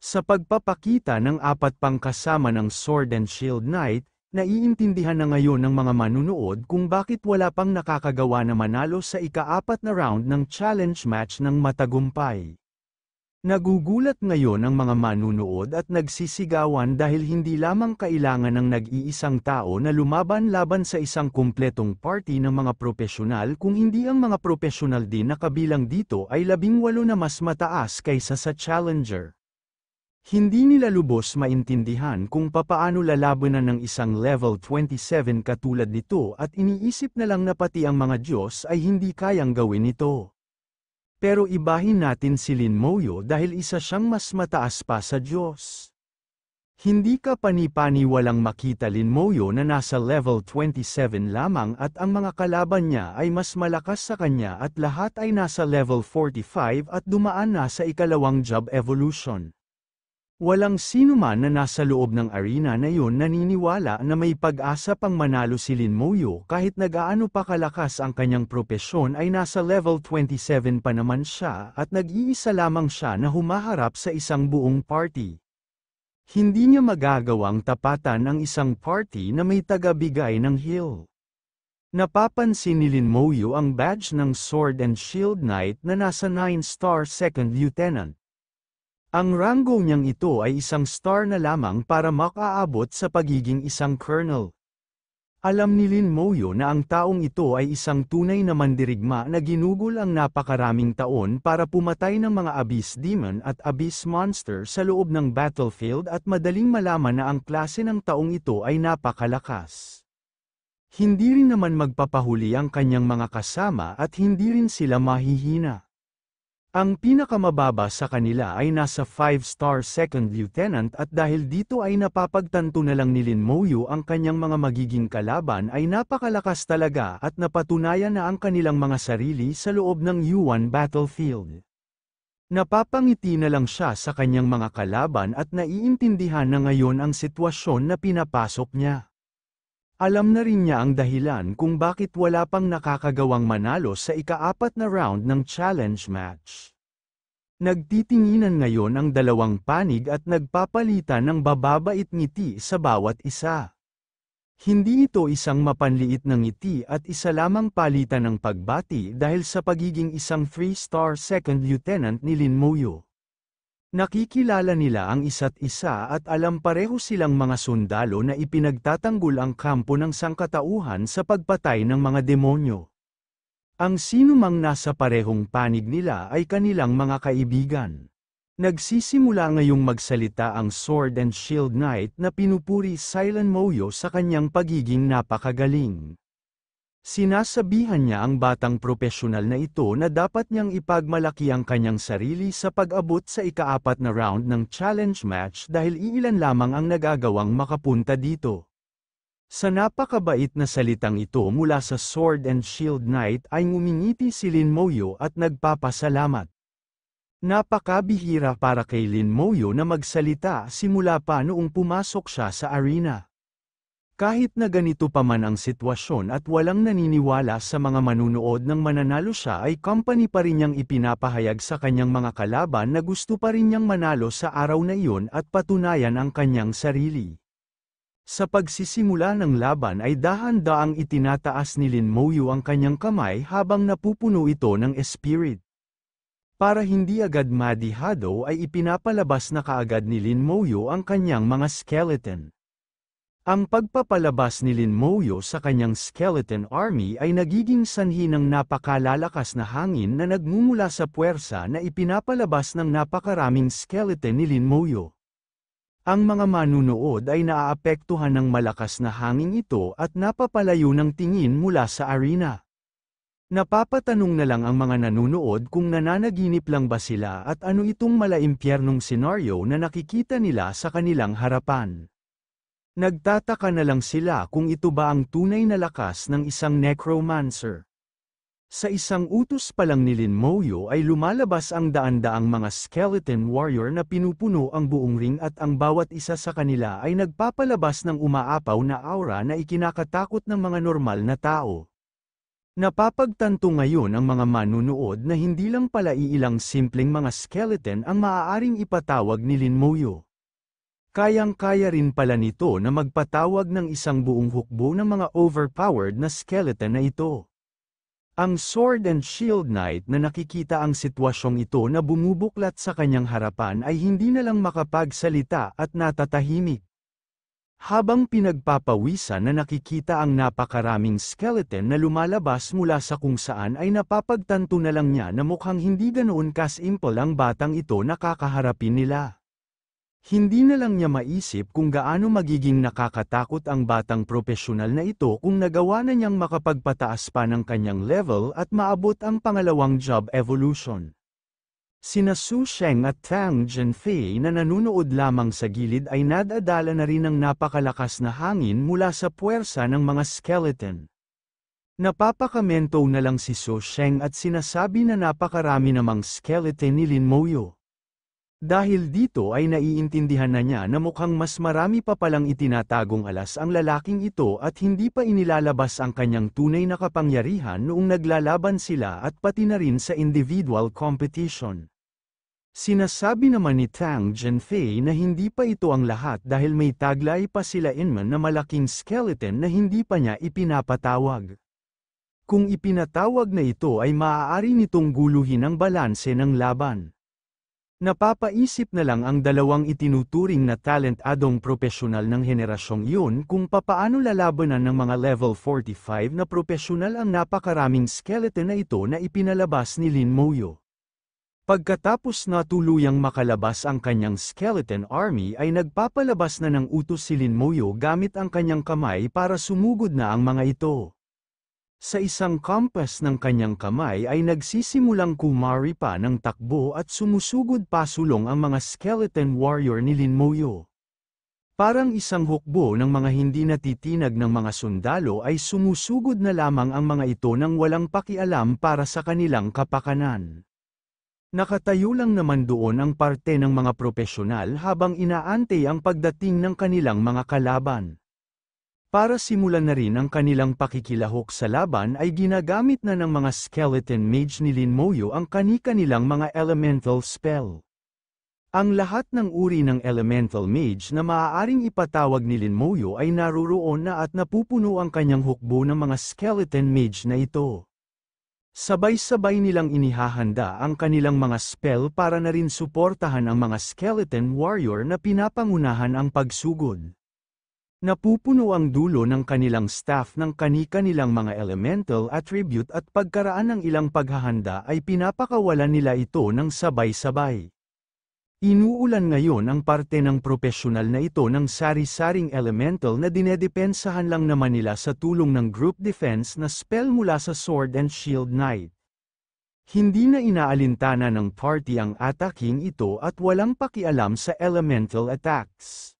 Speaker 1: Sa pagpapakita ng apat pang kasama ng Sword and Shield Knight, naiintindihan na ngayon ng mga manunood kung bakit wala pang nakakagawa na manalo sa ikaapat na round ng challenge match ng matagumpay. Nagugulat ngayon ang mga manunood at nagsisigawan dahil hindi lamang kailangan ng nag-iisang tao na lumaban laban sa isang kumpletong party ng mga profesional kung hindi ang mga profesional din na kabilang dito ay labing walo na mas mataas kaysa sa challenger. Hindi nila lubos maintindihan kung papaano lalabanan ng isang level 27 katulad nito at iniisip na lang na pati ang mga Diyos ay hindi kayang gawin ito. Pero ibahin natin si Lin Moyo dahil isa siyang mas mataas pa sa Diyos. Hindi ka panipani walang makita Lin Moyo na nasa level 27 lamang at ang mga kalaban niya ay mas malakas sa kanya at lahat ay nasa level 45 at dumaan na sa ikalawang job evolution. Walang sino man na nasa loob ng arena na yun naniniwala na may pag-asa pang manalo si Lin Moyo kahit nagaano pa kalakas ang kanyang propesyon ay nasa level 27 pa naman siya at nag-iisa lamang siya na humaharap sa isang buong party. Hindi niya magagawang tapatan ang isang party na may tagabigay ng heal. Napapansin ni Lin Moyo ang badge ng Sword and Shield Knight na nasa 9-star Second Lieutenant. Ang rango niyang ito ay isang star na lamang para makaabot sa pagiging isang colonel. Alam ni Lin Moyo na ang taong ito ay isang tunay na mandirigma na ginugol ang napakaraming taon para pumatay ng mga Abyss Demon at Abyss Monster sa loob ng battlefield at madaling malaman na ang klase ng taong ito ay napakalakas. Hindi rin naman magpapahuli ang kanyang mga kasama at hindi rin sila mahihina. Ang pinakamababa sa kanila ay nasa 5-star second lieutenant at dahil dito ay napapagtanto na lang ni Lin Moyo ang kanyang mga magiging kalaban ay napakalakas talaga at napatunayan na ang kanilang mga sarili sa loob ng U1 battlefield. Napapangiti na lang siya sa kanyang mga kalaban at naiintindihan na ngayon ang sitwasyon na pinapasok niya. Alam na rin niya ang dahilan kung bakit wala pang nakakagawang manalo sa ikaapat na round ng challenge match. Nagtitinginan ngayon ang dalawang panig at nagpapalitan ng bababait ngiti sa bawat isa. Hindi ito isang mapanliit na ngiti at isa lamang palitan ng pagbati dahil sa pagiging isang 3-star second lieutenant ni Lin Moyo. Nakikilala nila ang isa't isa at alam pareho silang mga sundalo na ipinagtatanggol ang kampo ng sangkatauhan sa pagpatay ng mga demonyo. Ang sinumang nasa parehong panig nila ay kanilang mga kaibigan. Nagsisimula ngayong magsalita ang Sword and Shield Knight na pinupuri Silent Moyo sa kanyang pagiging napakagaling. Sinasabihan niya ang batang propesyonal na ito na dapat niyang ipagmalaki ang kanyang sarili sa pag-abot sa ikaapat na round ng challenge match dahil iilan lamang ang nagagawang makapunta dito. Sa napakabait na salitang ito mula sa Sword and Shield Knight ay ngumingiti si Lin Moyo at nagpapasalamat. Napakabihira para kay Lin Moyo na magsalita simula pa noong pumasok siya sa arena. Kahit na ganito pa man ang sitwasyon at walang naniniwala sa mga manunood ng mananalo siya ay company pa rin niyang ipinapahayag sa kanyang mga kalaban na gusto pa rin niyang manalo sa araw na iyon at patunayan ang kanyang sarili. Sa pagsisimula ng laban ay dahan-daang itinataas ni Lin Moyu ang kanyang kamay habang napupuno ito ng espirit. Para hindi agad madihado ay ipinapalabas na kaagad ni Lin Moyo ang kanyang mga skeleton. Ang pagpapalabas ni Lin Moyo sa kanyang skeleton army ay nagiging sanhi ng napakalalakas na hangin na nagmumula sa puwersa na ipinapalabas ng napakaraming skeleton ni Lin Moyo. Ang mga manunood ay naaapektuhan ng malakas na hangin ito at napapalayo ng tingin mula sa arena. Napapatanong na lang ang mga nanunood kung nananaginip lang ba sila at ano itong malaimpyernong senaryo na nakikita nila sa kanilang harapan. Nagtataka na lang sila kung ito ba ang tunay na lakas ng isang necromancer. Sa isang utos pa lang ni Lin Moyo ay lumalabas ang daan-daang mga skeleton warrior na pinupuno ang buong ring at ang bawat isa sa kanila ay nagpapalabas ng umaapaw na aura na ikinakatakot ng mga normal na tao. Napapagtanto ngayon ang mga manunood na hindi lang pala iilang simpleng mga skeleton ang maaaring ipatawag ni Lin Moyo. Kayang-kaya rin pala nito na magpatawag ng isang buong hukbo ng mga overpowered na skeleton na ito. Ang Sword and Shield Knight na nakikita ang sitwasyong ito na bumubuklat sa kanyang harapan ay hindi na lang makapagsalita at natatahimik. Habang pinagpapawisan na nakikita ang napakaraming skeleton na lumalabas mula sa kung saan ay napapagtanto na lang niya na mukhang hindi ganoon kasimple ang batang ito na kakaharapin nila. Hindi na lang niya maisip kung gaano magiging nakakatakot ang batang propesyonal na ito kung nagawa na niyang makapagpataas pa ng kanyang level at maabot ang pangalawang job evolution. Sina Su Sheng at Tang Zhenfei na nanunood lamang sa gilid ay nadadala na rin ng napakalakas na hangin mula sa puwersa ng mga skeleton. Napapakamento na lang si Su Sheng at sinasabi na napakarami namang skeleton ni Lin Moyo. Dahil dito ay naiintindihan na niya na mukhang mas marami pa palang itinatagong alas ang lalaking ito at hindi pa inilalabas ang kanyang tunay na kapangyarihan noong naglalaban sila at pati na rin sa individual competition. Sinasabi naman ni Tang Jianfei na hindi pa ito ang lahat dahil may taglay pa sila Inman na malaking skeleton na hindi pa niya ipinapatawag. Kung ipinatawag na ito ay maaari nitong guluhin ang balanse ng laban. Napapaisip na lang ang dalawang itinuturing na talent-adong profesional ng henerasyong yun kung papaano lalabanan ng mga level 45 na profesional ang napakaraming skeleton na ito na ipinalabas ni Lin Moyo. Pagkatapos na tuluyang makalabas ang kanyang skeleton army ay nagpapalabas na ng utos si Lin Moyo gamit ang kanyang kamay para sumugod na ang mga ito. Sa isang kampas ng kanyang kamay ay nagsisimulang kumari pa ng takbo at sumusugod pasulong ang mga skeleton warrior ni Lin Moyo. Parang isang hukbo ng mga hindi natitinag ng mga sundalo ay sumusugod na lamang ang mga ito nang walang pakialam para sa kanilang kapakanan. Nakatayo lang naman doon ang parte ng mga profesional habang inaantay ang pagdating ng kanilang mga kalaban. Para simulan na rin ang kanilang pakikilahok sa laban ay ginagamit na ng mga skeleton mage ni Lin Moyo ang kani-kanilang mga elemental spell. Ang lahat ng uri ng elemental mage na maaaring ipatawag ni Lin Moyo ay naruroon na at napupuno ang kanyang hukbo ng mga skeleton mage na ito. Sabay-sabay nilang inihahanda ang kanilang mga spell para na rin suportahan ang mga skeleton warrior na pinapangunahan ang pagsugod. Napupuno ang dulo ng kanilang staff ng kani-kanilang mga elemental attribute at pagkaraan ng ilang paghahanda ay pinapakawalan nila ito ng sabay-sabay. Inuulan ngayon ang parte ng profesional na ito ng sari-saring elemental na dinedepensahan lang naman nila sa tulong ng group defense na spell mula sa Sword and Shield Knight. Hindi na inaalintana ng party ang attacking ito at walang pakialam sa elemental attacks.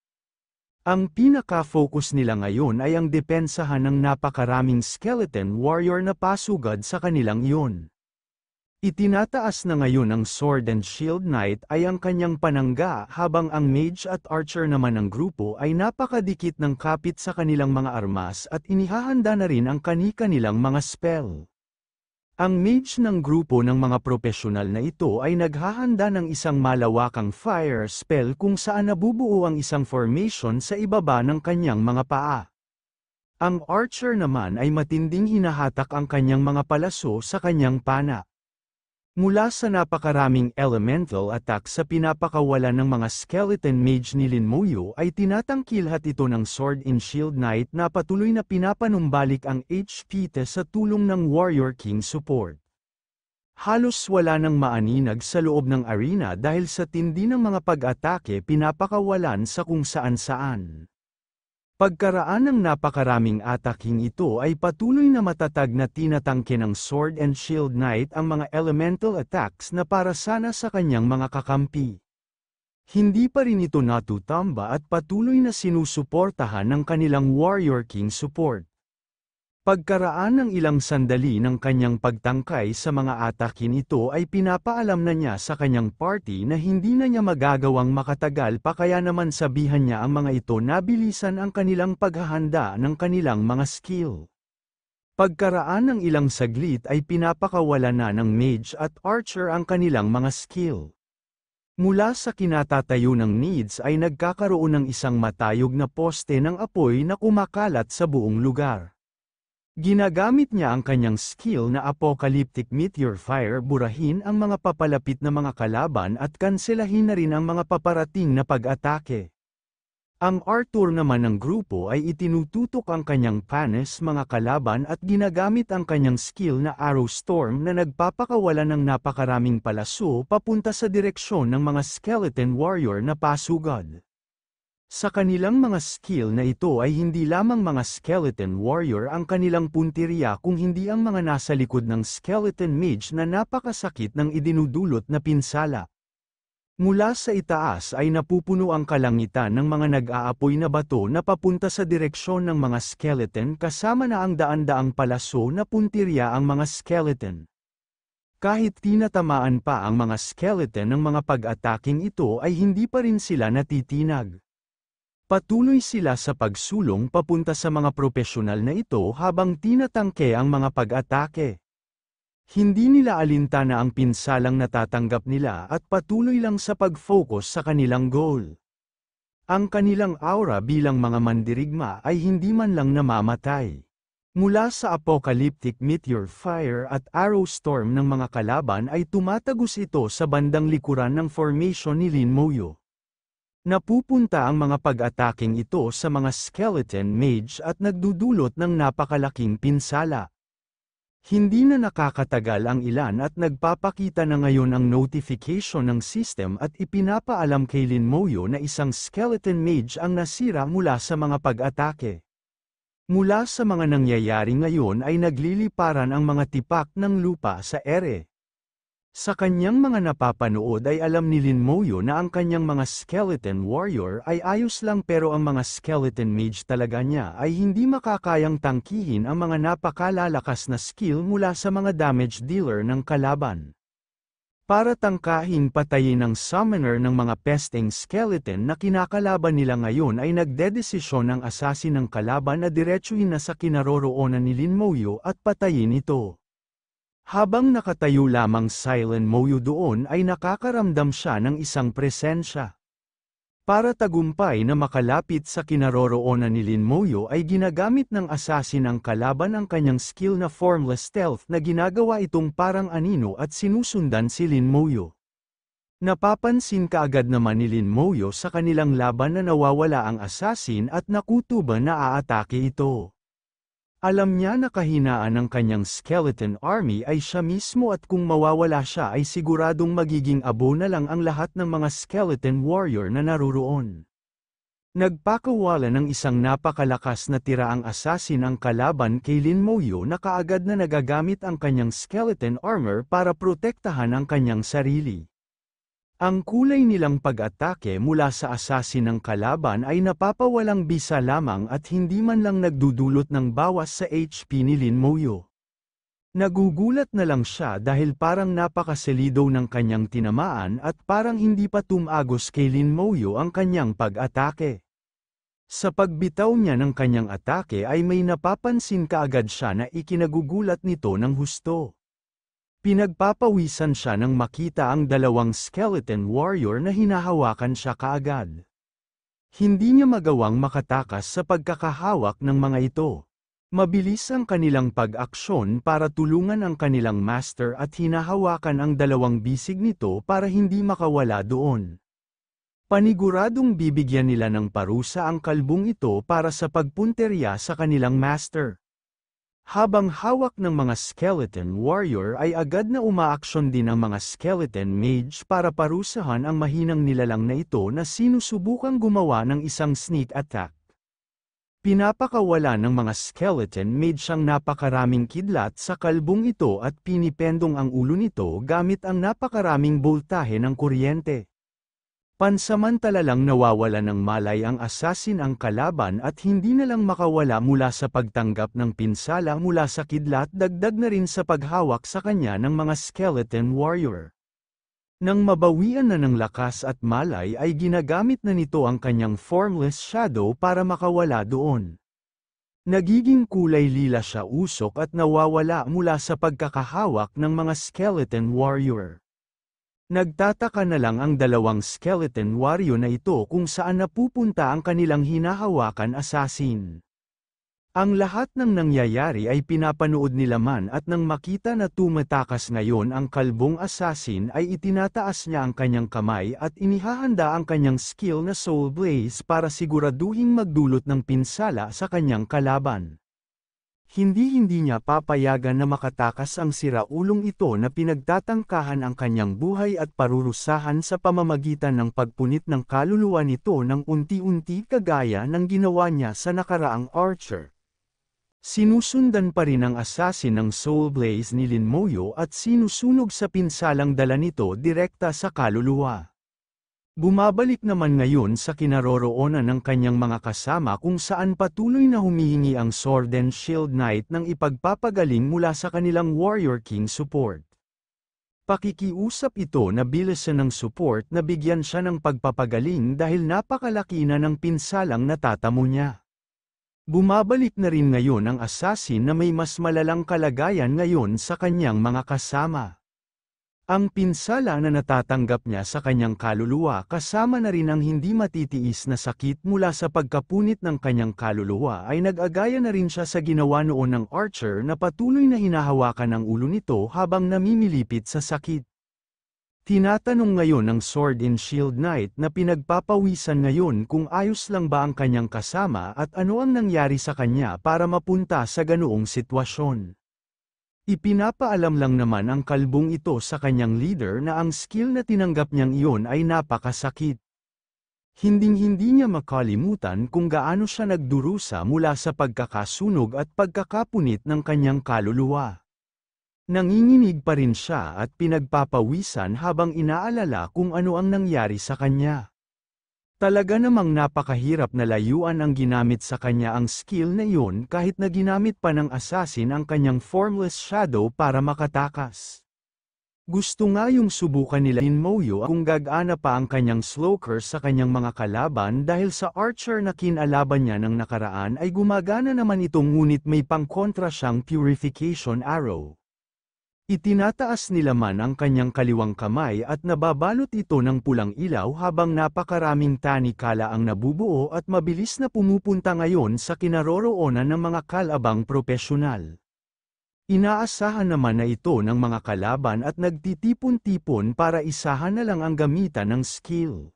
Speaker 1: Ang pinaka-focus nila ngayon ay ang depensahan ng napakaraming skeleton warrior na pasugad sa kanilang iyon. Itinataas na ngayon ang Sword and Shield Knight ay ang kanyang panangga habang ang Mage at Archer naman ng grupo ay napakadikit ng kapit sa kanilang mga armas at inihahanda na rin ang kani-kanilang mga spell. Ang mage ng grupo ng mga profesional na ito ay naghahanda ng isang malawakang fire spell kung saan nabubuo ang isang formation sa ibaba ng kanyang mga paa. Ang archer naman ay matinding hinahatak ang kanyang mga palaso sa kanyang pana. Mula sa napakaraming elemental attack sa pinapakawalan ng mga skeleton mage ni Lin Moyo ay tinatangkilhat ito ng Sword and Shield Knight na patuloy na pinapanumbalik ang HP test sa tulong ng Warrior King support. Halos wala nang maaninag sa loob ng arena dahil sa tindi ng mga pag-atake pinapakawalan sa kung saan-saan. Pagkaraan ng napakaraming ataking ito ay patuloy na matatag na tinatangke ng Sword and Shield Knight ang mga elemental attacks na para sana sa kanyang mga kakampi. Hindi pa rin ito natutamba at patuloy na sinusuportahan ng kanilang Warrior King support. Pagkaraan ng ilang sandali ng kanyang pagtangkay sa mga atakin ito ay pinapaalam na niya sa kanyang party na hindi na niya magagawang makatagal pa kaya naman sabihan niya ang mga ito na bilisan ang kanilang paghahanda ng kanilang mga skill. Pagkaraan ng ilang saglit ay pinapakawala na ng mage at archer ang kanilang mga skill. Mula sa kinatatayo ng needs ay nagkakaroon ng isang matayog na poste ng apoy na kumakalat sa buong lugar. Ginagamit niya ang kanyang skill na Apocalyptic Meteor Fire burahin ang mga papalapit na mga kalaban at kanselahin na rin ang mga paparating na pag-atake. Ang Arthur naman ng grupo ay itinututok ang kanyang panes mga kalaban at ginagamit ang kanyang skill na Arrow Storm na nagpapakawala ng napakaraming palaso papunta sa direksyon ng mga skeleton warrior na pasugad. Sa kanilang mga skill na ito ay hindi lamang mga skeleton warrior ang kanilang punteriya kung hindi ang mga nasa likod ng skeleton mage na napakasakit ng idinudulot na pinsala. Mula sa itaas ay napupuno ang kalangitan ng mga nag-aapoy na bato na papunta sa direksyon ng mga skeleton kasama na ang daan-daang palaso na punteriya ang mga skeleton. Kahit tinatamaan pa ang mga skeleton ng mga pag-ataking ito ay hindi pa rin sila natitinag. Patuloy sila sa pagsulong papunta sa mga profesional na ito habang tinatangke ang mga pag-atake. Hindi nila alintana ang pinsalang natatanggap nila at patuloy lang sa pag-focus sa kanilang goal. Ang kanilang aura bilang mga mandirigma ay hindi man lang namamatay. Mula sa apocalyptic meteor fire at arrow storm ng mga kalaban ay tumatagos ito sa bandang likuran ng formation ni Lin Moyo. Napupunta ang mga pag-ataking ito sa mga skeleton mage at nagdudulot ng napakalaking pinsala. Hindi na nakakatagal ang ilan at nagpapakita na ngayon ang notification ng system at ipinapaalam kay Lin Moyo na isang skeleton mage ang nasira mula sa mga pag-atake. Mula sa mga nangyayari ngayon ay nagliliparan ang mga tipak ng lupa sa ere. Sa kanyang mga napapanood ay alam ni Lin Moyo na ang kanyang mga skeleton warrior ay ayos lang pero ang mga skeleton mage talaga niya ay hindi makakayang tangkihin ang mga napakalalakas na skill mula sa mga damage dealer ng kalaban. Para tangkahin patayin ng summoner ng mga pesting skeleton na kinakalaban nila ngayon ay nagdedesisyon ng assassin ng kalaban na diretsuhin na sa kinaroroonan ni Lin Moyo at patayin ito. Habang nakatayo lamang silent Moyo doon ay nakakaramdam siya ng isang presensya. Para tagumpay na makalapit sa kinaroroonan ni Lin Moyo ay ginagamit ng assassin ang kalaban ang kanyang skill na formless stealth na ginagawa itong parang anino at sinusundan si Lin Moyo. Napapansin kaagad naman ni Lin Moyo sa kanilang laban na nawawala ang assassin at nakutuban na aatake ito. Alam niya na kahinaan ng kanyang skeleton army ay siya mismo at kung mawawala siya ay siguradong magiging abo na lang ang lahat ng mga skeleton warrior na naruroon. Nagpakawala ng isang napakalakas na tira ang assassin ang kalaban kay Lin Moyo na kaagad na nagagamit ang kanyang skeleton armor para protektahan ang kanyang sarili. Ang kulay nilang pag-atake mula sa assassin ng kalaban ay napapawalang bisa lamang at hindi man lang nagdudulot ng bawas sa HP ni Lin Moyo. Nagugulat na lang siya dahil parang napakaselido ng kanyang tinamaan at parang hindi pa tumagos kay Lin Moyo ang kanyang pag-atake. Sa pagbitaw niya ng kanyang atake ay may napapansin kaagad siya na ikinagugulat nito ng husto. Pinagpapawisan siya nang makita ang dalawang skeleton warrior na hinahawakan siya kaagad. Hindi niya magawang makatakas sa pagkakahawak ng mga ito. Mabilis ang kanilang pag-aksyon para tulungan ang kanilang master at hinahawakan ang dalawang bisig nito para hindi makawala doon. Paniguradong bibigyan nila ng parusa ang kalbong ito para sa pagpunterya sa kanilang master. Habang hawak ng mga skeleton warrior ay agad na umaaksyon din ang mga skeleton mage para parusahan ang mahinang nilalang na ito na sinusubukang gumawa ng isang sneak attack. Pinapakawala ng mga skeleton mage siyang napakaraming kidlat sa kalbong ito at pinipendong ang ulo nito gamit ang napakaraming boltahe ng kuryente. Pansamantala lang nawawala ng malay ang assassin ang kalaban at hindi na lang makawala mula sa pagtanggap ng pinsala mula sa kidlat dagdag na rin sa paghawak sa kanya ng mga skeleton warrior. Nang mabawian na ng lakas at malay ay ginagamit na nito ang kanyang formless shadow para makawala doon. Nagiging kulay lila siya usok at nawawala mula sa pagkakahawak ng mga skeleton warrior. Nagtataka na lang ang dalawang skeleton warrior na ito kung saan napupunta ang kanilang hinahawakan assassin. Ang lahat ng nangyayari ay pinapanood nila man at nang makita na tumatakas ngayon ang kalbong assassin ay itinataas niya ang kanyang kamay at inihahanda ang kanyang skill na Soul Blaze para siguraduhing magdulot ng pinsala sa kanyang kalaban. Hindi-hindi niya papayagan na makatakas ang siraulong ito na pinagtatangkahan ang kanyang buhay at parurusahan sa pamamagitan ng pagpunit ng kaluluwa nito ng unti-unti kagaya ng ginawa niya sa nakaraang Archer. Sinusundan pa rin ang assassin ng Soul Blaze ni Lin Moyo at sinusunog sa pinsalang dala nito direkta sa kaluluwa. Bumabalik naman ngayon sa kinaroroonan ng kanyang mga kasama kung saan patuloy na humihingi ang Sword and Shield Knight ng ipagpapagaling mula sa kanilang Warrior King support. Pakikiusap ito na bilisan ng support na bigyan siya ng pagpapagaling dahil napakalaki na ng pinsalang natatamo niya. Bumabalik na rin ngayon ang assassin na may mas malalang kalagayan ngayon sa kanyang mga kasama. Ang pinsala na natatanggap niya sa kanyang kaluluwa kasama na rin ang hindi matitiis na sakit mula sa pagkapunit ng kanyang kaluluwa ay nag-agaya na rin siya sa ginawa noon ng Archer na patuloy na hinahawakan ang ulo nito habang namimilipit sa sakit. Tinatanong ngayon ng Sword and Shield Knight na pinagpapawisan ngayon kung ayos lang ba ang kanyang kasama at ano ang nangyari sa kanya para mapunta sa ganoong sitwasyon. Ipinapaalam lang naman ang kalbong ito sa kanyang leader na ang skill na tinanggap niyang iyon ay napakasakit. Hinding-hindi niya makalimutan kung gaano siya nagdurusa mula sa pagkakasunog at pagkakapunit ng kanyang kaluluwa. Nanginginig pa rin siya at pinagpapawisan habang inaalala kung ano ang nangyari sa kanya. Talaga namang napakahirap na layuan ang ginamit sa kanya ang skill na iyon kahit na ginamit pa ng assassin ang kanyang formless shadow para makatakas. Gusto nga yung subukan nila Inmoyo kung gagana pa ang kanyang curse sa kanyang mga kalaban dahil sa archer na kinalaban niya ng nakaraan ay gumagana naman itong ngunit may pangkontra siyang purification arrow. Itinataas nila man ang kanyang kaliwang kamay at nababalot ito ng pulang ilaw habang napakaraming tanikala ang nabubuo at mabilis na pumupunta ngayon sa kinaroroonan ng mga kalabang propesyonal. Inaasahan naman na ito ng mga kalaban at nagtitipon-tipon para isahan na lang ang gamitan ng skill.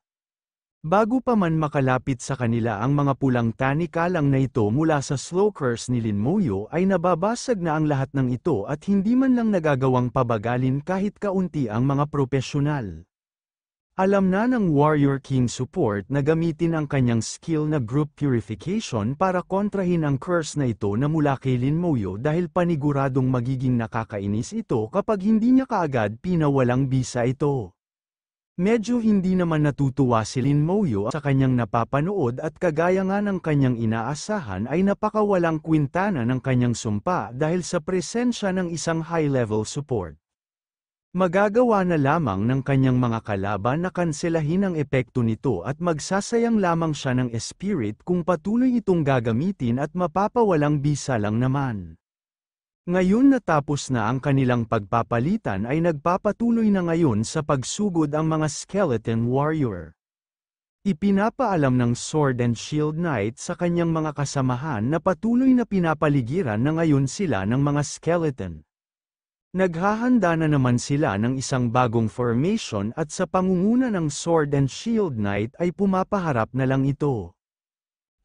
Speaker 1: Bago pa man makalapit sa kanila ang mga pulang tanikalang na ito mula sa slow curse ni Linmoyo ay nababasag na ang lahat ng ito at hindi man lang nagagawang pabagalin kahit kaunti ang mga propesyonal. Alam na ng Warrior King support na gamitin ang kanyang skill na group purification para kontrahin ang curse na ito na mula kay Linmoyo dahil paniguradong magiging nakakainis ito kapag hindi niya kaagad pinawalang bisa ito. Medyo hindi naman natutuwa si Lin Moyo sa kanyang napapanood at kagaya nga ng kanyang inaasahan ay napakawalang kwintana ng kanyang sumpa dahil sa presensya ng isang high-level support. Magagawa na lamang ng kanyang mga kalaban na kanselahin ang epekto nito at magsasayang lamang siya ng spirit kung patuloy itong gagamitin at mapapawalang bisa lang naman. Ngayon natapos na ang kanilang pagpapalitan ay nagpapatuloy na ngayon sa pagsugod ang mga skeleton warrior. Ipinapaalam ng Sword and Shield Knight sa kanyang mga kasamahan na patuloy na pinapaligiran na ngayon sila ng mga skeleton. Naghahanda na naman sila ng isang bagong formation at sa pangunguna ng Sword and Shield Knight ay pumapaharap na lang ito.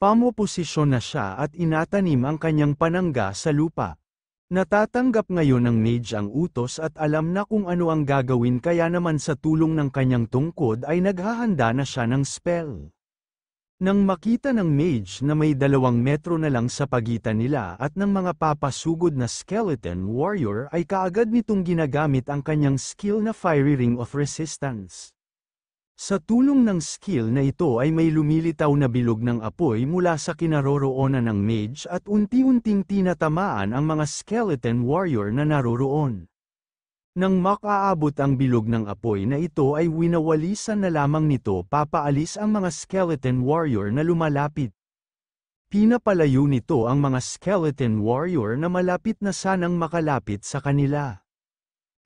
Speaker 1: Pamoposisyon na siya at inatanim ang kanyang panangga sa lupa. Natatanggap ngayon ng mage ang utos at alam na kung ano ang gagawin kaya naman sa tulong ng kanyang tungkod ay naghahanda na siya ng spell. Nang makita ng mage na may dalawang metro na lang sa pagitan nila at ng mga papasugod na skeleton warrior ay kaagad nitong ginagamit ang kanyang skill na Fiery Ring of Resistance. Sa tulong ng skill na ito ay may lumilitaw na bilog ng apoy mula sa kinaroroonan ng mage at unti-unting tinatamaan ang mga skeleton warrior na naroroon. Nang makaabot ang bilog ng apoy na ito ay winawalisan na lamang nito papaalis ang mga skeleton warrior na lumalapit. Pinapalayo nito ang mga skeleton warrior na malapit na sanang makalapit sa kanila.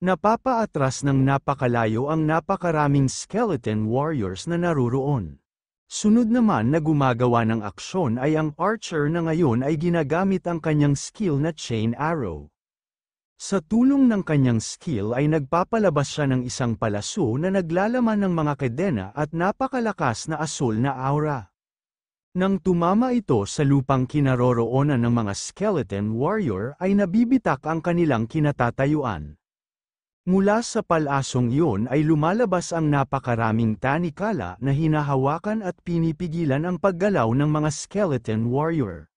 Speaker 1: Napapaatras ng napakalayo ang napakaraming skeleton warriors na naruroon. Sunod naman na gumagawa ng aksyon ay ang archer na ngayon ay ginagamit ang kanyang skill na chain arrow. Sa tulong ng kanyang skill ay nagpapalabas siya ng isang palaso na naglalaman ng mga kedena at napakalakas na asul na aura. Nang tumama ito sa lupang kinaroroonan ng mga skeleton warrior ay nabibitak ang kanilang kinatatayuan. Mula sa palasong iyon ay lumalabas ang napakaraming tanikala na hinahawakan at pinipigilan ang paggalaw ng mga skeleton warrior.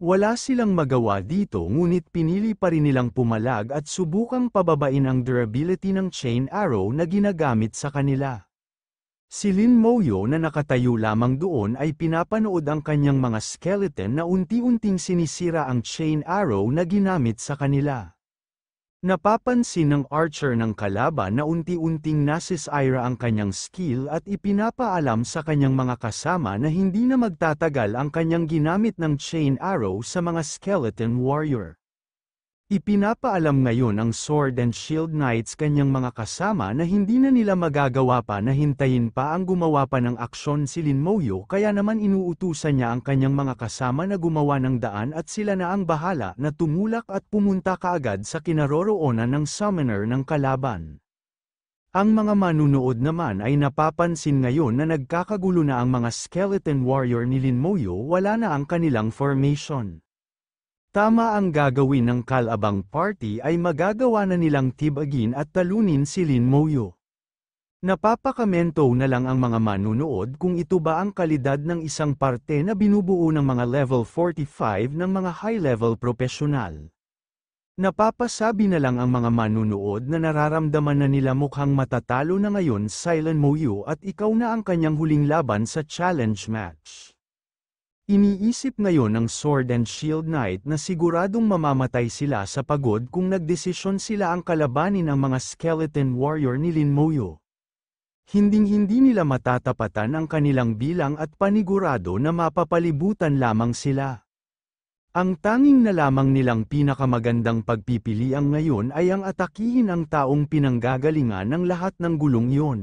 Speaker 1: Wala silang magawa dito ngunit pinili pa rin nilang pumalag at subukang pababain ang durability ng chain arrow na ginagamit sa kanila. Si Lin Moyo na nakatayo lamang doon ay pinapanood ang kanyang mga skeleton na unti-unting sinisira ang chain arrow na ginamit sa kanila. Napapansin ng archer ng kalaban na unti-unting nasisira ang kanyang skill at ipinapaalam sa kanyang mga kasama na hindi na magtatagal ang kanyang ginamit ng chain arrow sa mga skeleton warrior. Ipinapaalam ngayon ang Sword and Shield Knights kanyang mga kasama na hindi na nila magagawa pa na hintayin pa ang gumawa pa ng aksyon si Lin Moyo kaya naman inuutusan niya ang kanyang mga kasama na gumawa ng daan at sila na ang bahala na tumulak at pumunta kaagad sa kinaroroonan ng summoner ng kalaban. Ang mga manunood naman ay napapansin ngayon na nagkakagulo na ang mga skeleton warrior ni Lin Moyo wala na ang kanilang formation. Tama ang gagawin ng Kalabang Party ay magagawa na nilang tibagin at talunin si Lin Moyo. Napapakamento na lang ang mga manunood kung ito ba ang kalidad ng isang parte na binubuo ng mga level 45 ng mga high-level profesional. Napapasabi na lang ang mga manunood na nararamdaman na nila mukhang matatalo na ngayon Silent Moyo at ikaw na ang kanyang huling laban sa challenge match. Iniisip ngayon ng Sword and Shield Knight na siguradong mamamatay sila sa pagod kung nagdesisyon sila ang kalabanin ang mga skeleton warrior ni Lin Moyo. Hinding-hindi nila matatapatan ang kanilang bilang at panigurado na mapapalibutan lamang sila. Ang tanging na lamang nilang pinakamagandang pagpipilian ngayon ay ang atakihin ang taong pinanggagalingan ng lahat ng gulong yon.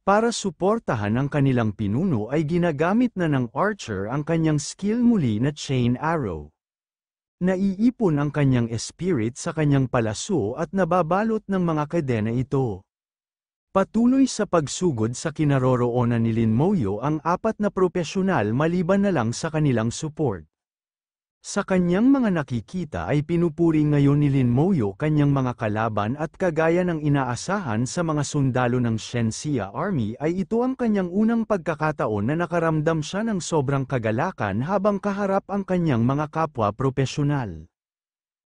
Speaker 1: Para suportahan ang kanilang pinuno ay ginagamit na ng Archer ang kanyang skill muli na Chain Arrow. Naiipon ang kanyang spirit sa kanyang palaso at nababalot ng mga kadena ito. Patuloy sa pagsugod sa kinaroroonan ni Lin Moyo ang apat na profesional maliban na lang sa kanilang support. Sa kanyang mga nakikita ay pinupuri ngayon ni Lin Moyo kanyang mga kalaban at kagaya ng inaasahan sa mga sundalo ng Shenxia Army ay ito ang kanyang unang pagkakataon na nakaramdam siya ng sobrang kagalakan habang kaharap ang kanyang mga kapwa profesional.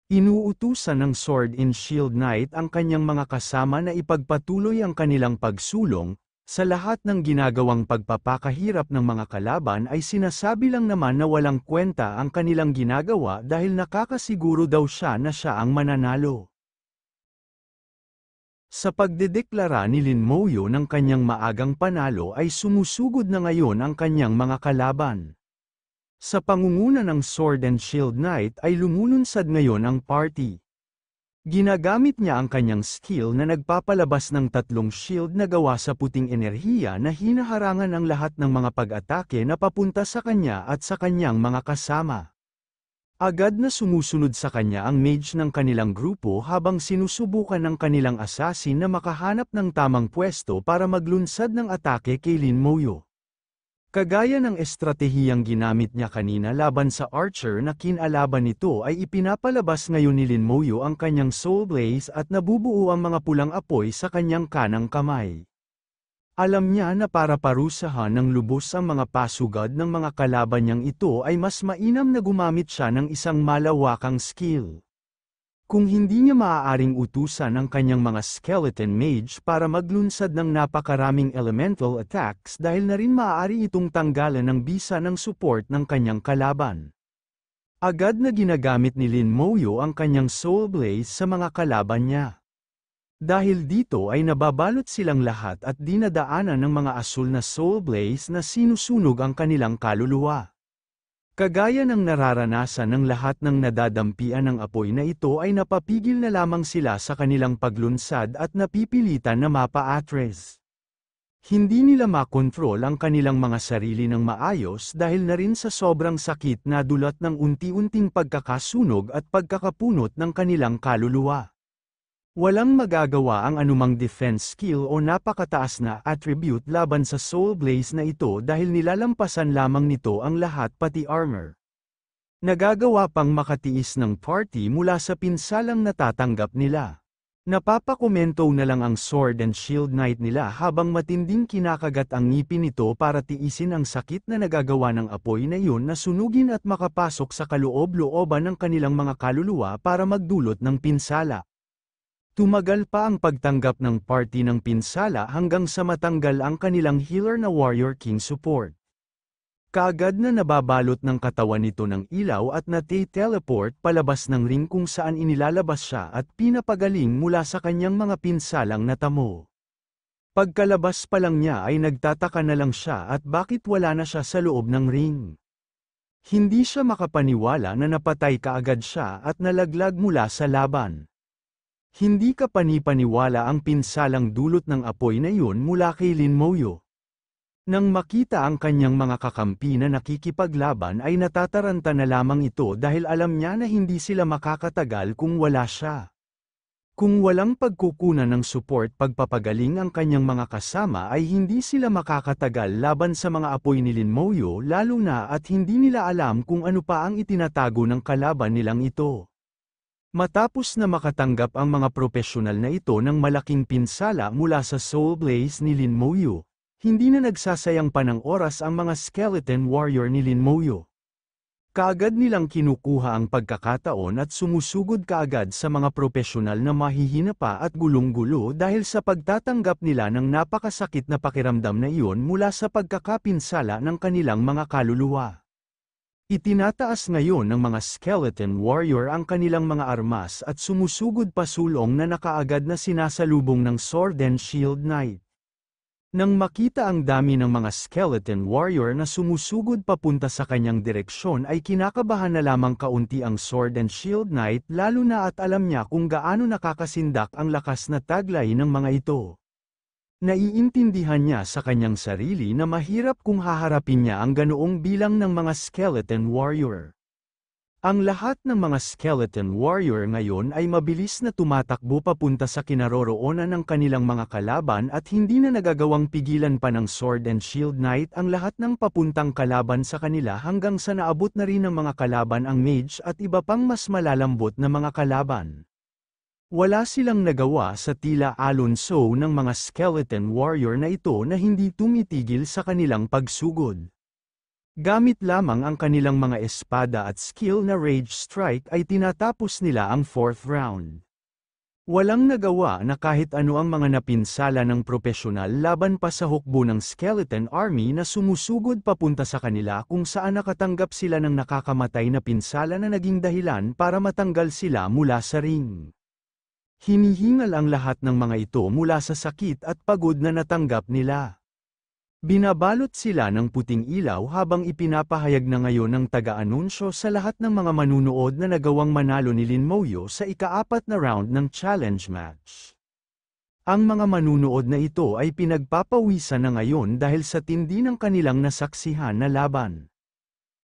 Speaker 1: Inuutusan ng Sword in Shield Knight ang kanyang mga kasama na ipagpatuloy ang kanilang pagsulong, sa lahat ng ginagawang pagpapakahirap ng mga kalaban ay sinasabi lang naman na walang kwenta ang kanilang ginagawa dahil nakakasiguro daw siya na siya ang mananalo. Sa pagdedeklara ni Lin Moyo ng kanyang maagang panalo ay sumusugod na ngayon ang kanyang mga kalaban. Sa pangunguna ng Sword and Shield Knight ay lumulunsad ngayon ang party. Ginagamit niya ang kanyang skill na nagpapalabas ng tatlong shield na gawa sa puting enerhiya na hinaharangan ang lahat ng mga pag-atake na papunta sa kanya at sa kanyang mga kasama. Agad na sumusunod sa kanya ang mage ng kanilang grupo habang sinusubukan ng kanilang assassin na makahanap ng tamang pwesto para maglunsad ng atake kay Lin Moyo. Kagaya ng estratehiyang ginamit niya kanina laban sa Archer na kinalaban nito ay ipinapalabas ngayon ni Lin Moyo ang kanyang Soul Blaze at nabubuo ang mga pulang apoy sa kanyang kanang kamay. Alam niya na para parusahan ng lubos ang mga pasugad ng mga kalaban niyang ito ay mas mainam na gumamit siya ng isang malawakang skill. Kung hindi niya maaaring utusan ang kanyang mga skeleton mage para maglunsad ng napakaraming elemental attacks dahil na rin maaari itong tanggalan ng bisa ng support ng kanyang kalaban. Agad na ginagamit ni Lin Moyo ang kanyang Soul Blaze sa mga kalaban niya. Dahil dito ay nababalot silang lahat at dinadaanan ng mga asul na Soul Blaze na sinusunog ang kanilang kaluluwa. Kagaya ng nararanasan ng lahat ng nadadampian ng apoy na ito ay napapigil na lamang sila sa kanilang paglunsad at napipilitan na mapa-atres. Hindi nila makontrol ang kanilang mga sarili ng maayos dahil na rin sa sobrang sakit na dulot ng unti-unting pagkakasunog at pagkakapunot ng kanilang kaluluwa. Walang magagawa ang anumang defense skill o napakataas na attribute laban sa Soul Blaze na ito dahil nilalampasan lamang nito ang lahat pati armor. Nagagawa pang makatiis ng party mula sa pinsalang natatanggap nila. Napapakomento na lang ang Sword and Shield Knight nila habang matinding kinakagat ang ngipin nito para tiisin ang sakit na nagagawa ng apoy na iyon na sunugin at makapasok sa kaloob-looban ng kanilang mga kaluluwa para magdulot ng pinsala. Tumagal pa ang pagtanggap ng party ng pinsala hanggang sa matanggal ang kanilang healer na Warrior King support. Kaagad na nababalot ng katawan nito ng ilaw at nate-teleport palabas ng ring kung saan inilalabas siya at pinapagaling mula sa kanyang mga pinsalang natamo. Pagkalabas pa lang niya ay nagtataka na lang siya at bakit wala na siya sa loob ng ring. Hindi siya makapaniwala na napatay kaagad siya at nalaglag mula sa laban. Hindi ka panipaniwala ang pinsalang dulot ng apoy na iyon mula kay Lin Moyo. Nang makita ang kanyang mga kakampi na nakikipaglaban ay natataranta na lamang ito dahil alam niya na hindi sila makakatagal kung wala siya. Kung walang pagkukunan ng support pagpapagaling ang kanyang mga kasama ay hindi sila makakatagal laban sa mga apoy ni Lin Moyo lalo na at hindi nila alam kung ano pa ang itinatago ng kalaban nilang ito. Matapos na makatanggap ang mga profesional na ito ng malaking pinsala mula sa Soul Blaze ni Lin Moyo, hindi na nagsasayang pa ng oras ang mga skeleton warrior ni Lin Moyo. Kaagad nilang kinukuha ang pagkakataon at sumusugod kaagad sa mga profesional na mahihina pa at gulong-gulo dahil sa pagtatanggap nila ng napakasakit na pakiramdam na iyon mula sa pagkakapinsala ng kanilang mga kaluluwa. Itinataas ngayon ng mga skeleton warrior ang kanilang mga armas at sumusugod pasulong na nakaagad na sinasalubong ng sword and shield knight. Nang makita ang dami ng mga skeleton warrior na sumusugod papunta sa kanyang direksyon ay kinakabahan na lamang kaunti ang Sword and Shield Knight lalo na at alam niya kung gaano nakakasindak ang lakas na taglay ng mga ito. Naiintindihan niya sa kanyang sarili na mahirap kung haharapin niya ang ganoong bilang ng mga skeleton warrior. Ang lahat ng mga skeleton warrior ngayon ay mabilis na tumatakbo papunta sa kinaroroonan ng kanilang mga kalaban at hindi na nagagawang pigilan pa ng Sword and Shield Knight ang lahat ng papuntang kalaban sa kanila hanggang sa naabot na rin ng mga kalaban ang mage at iba pang mas malalambot na mga kalaban. Wala silang nagawa sa tila alonso ng mga skeleton warrior na ito na hindi tumitigil sa kanilang pagsugod. Gamit lamang ang kanilang mga espada at skill na Rage Strike ay tinatapos nila ang fourth round. Walang nagawa na kahit ano ang mga napinsala ng propesyonal laban pa sa hukbo ng Skeleton Army na sumusugod papunta sa kanila kung saan nakatanggap sila ng nakakamatay na pinsala na naging dahilan para matanggal sila mula sa ring. Hinihingal ang lahat ng mga ito mula sa sakit at pagod na natanggap nila. Binabalot sila ng puting ilaw habang ipinapahayag na ngayon ng taga-anunsyo sa lahat ng mga manunood na nagawang manalo ni Lin Moyo sa ikaapat na round ng challenge match. Ang mga manunood na ito ay pinagpapawisan na ngayon dahil sa tindi ng kanilang nasaksihan na laban.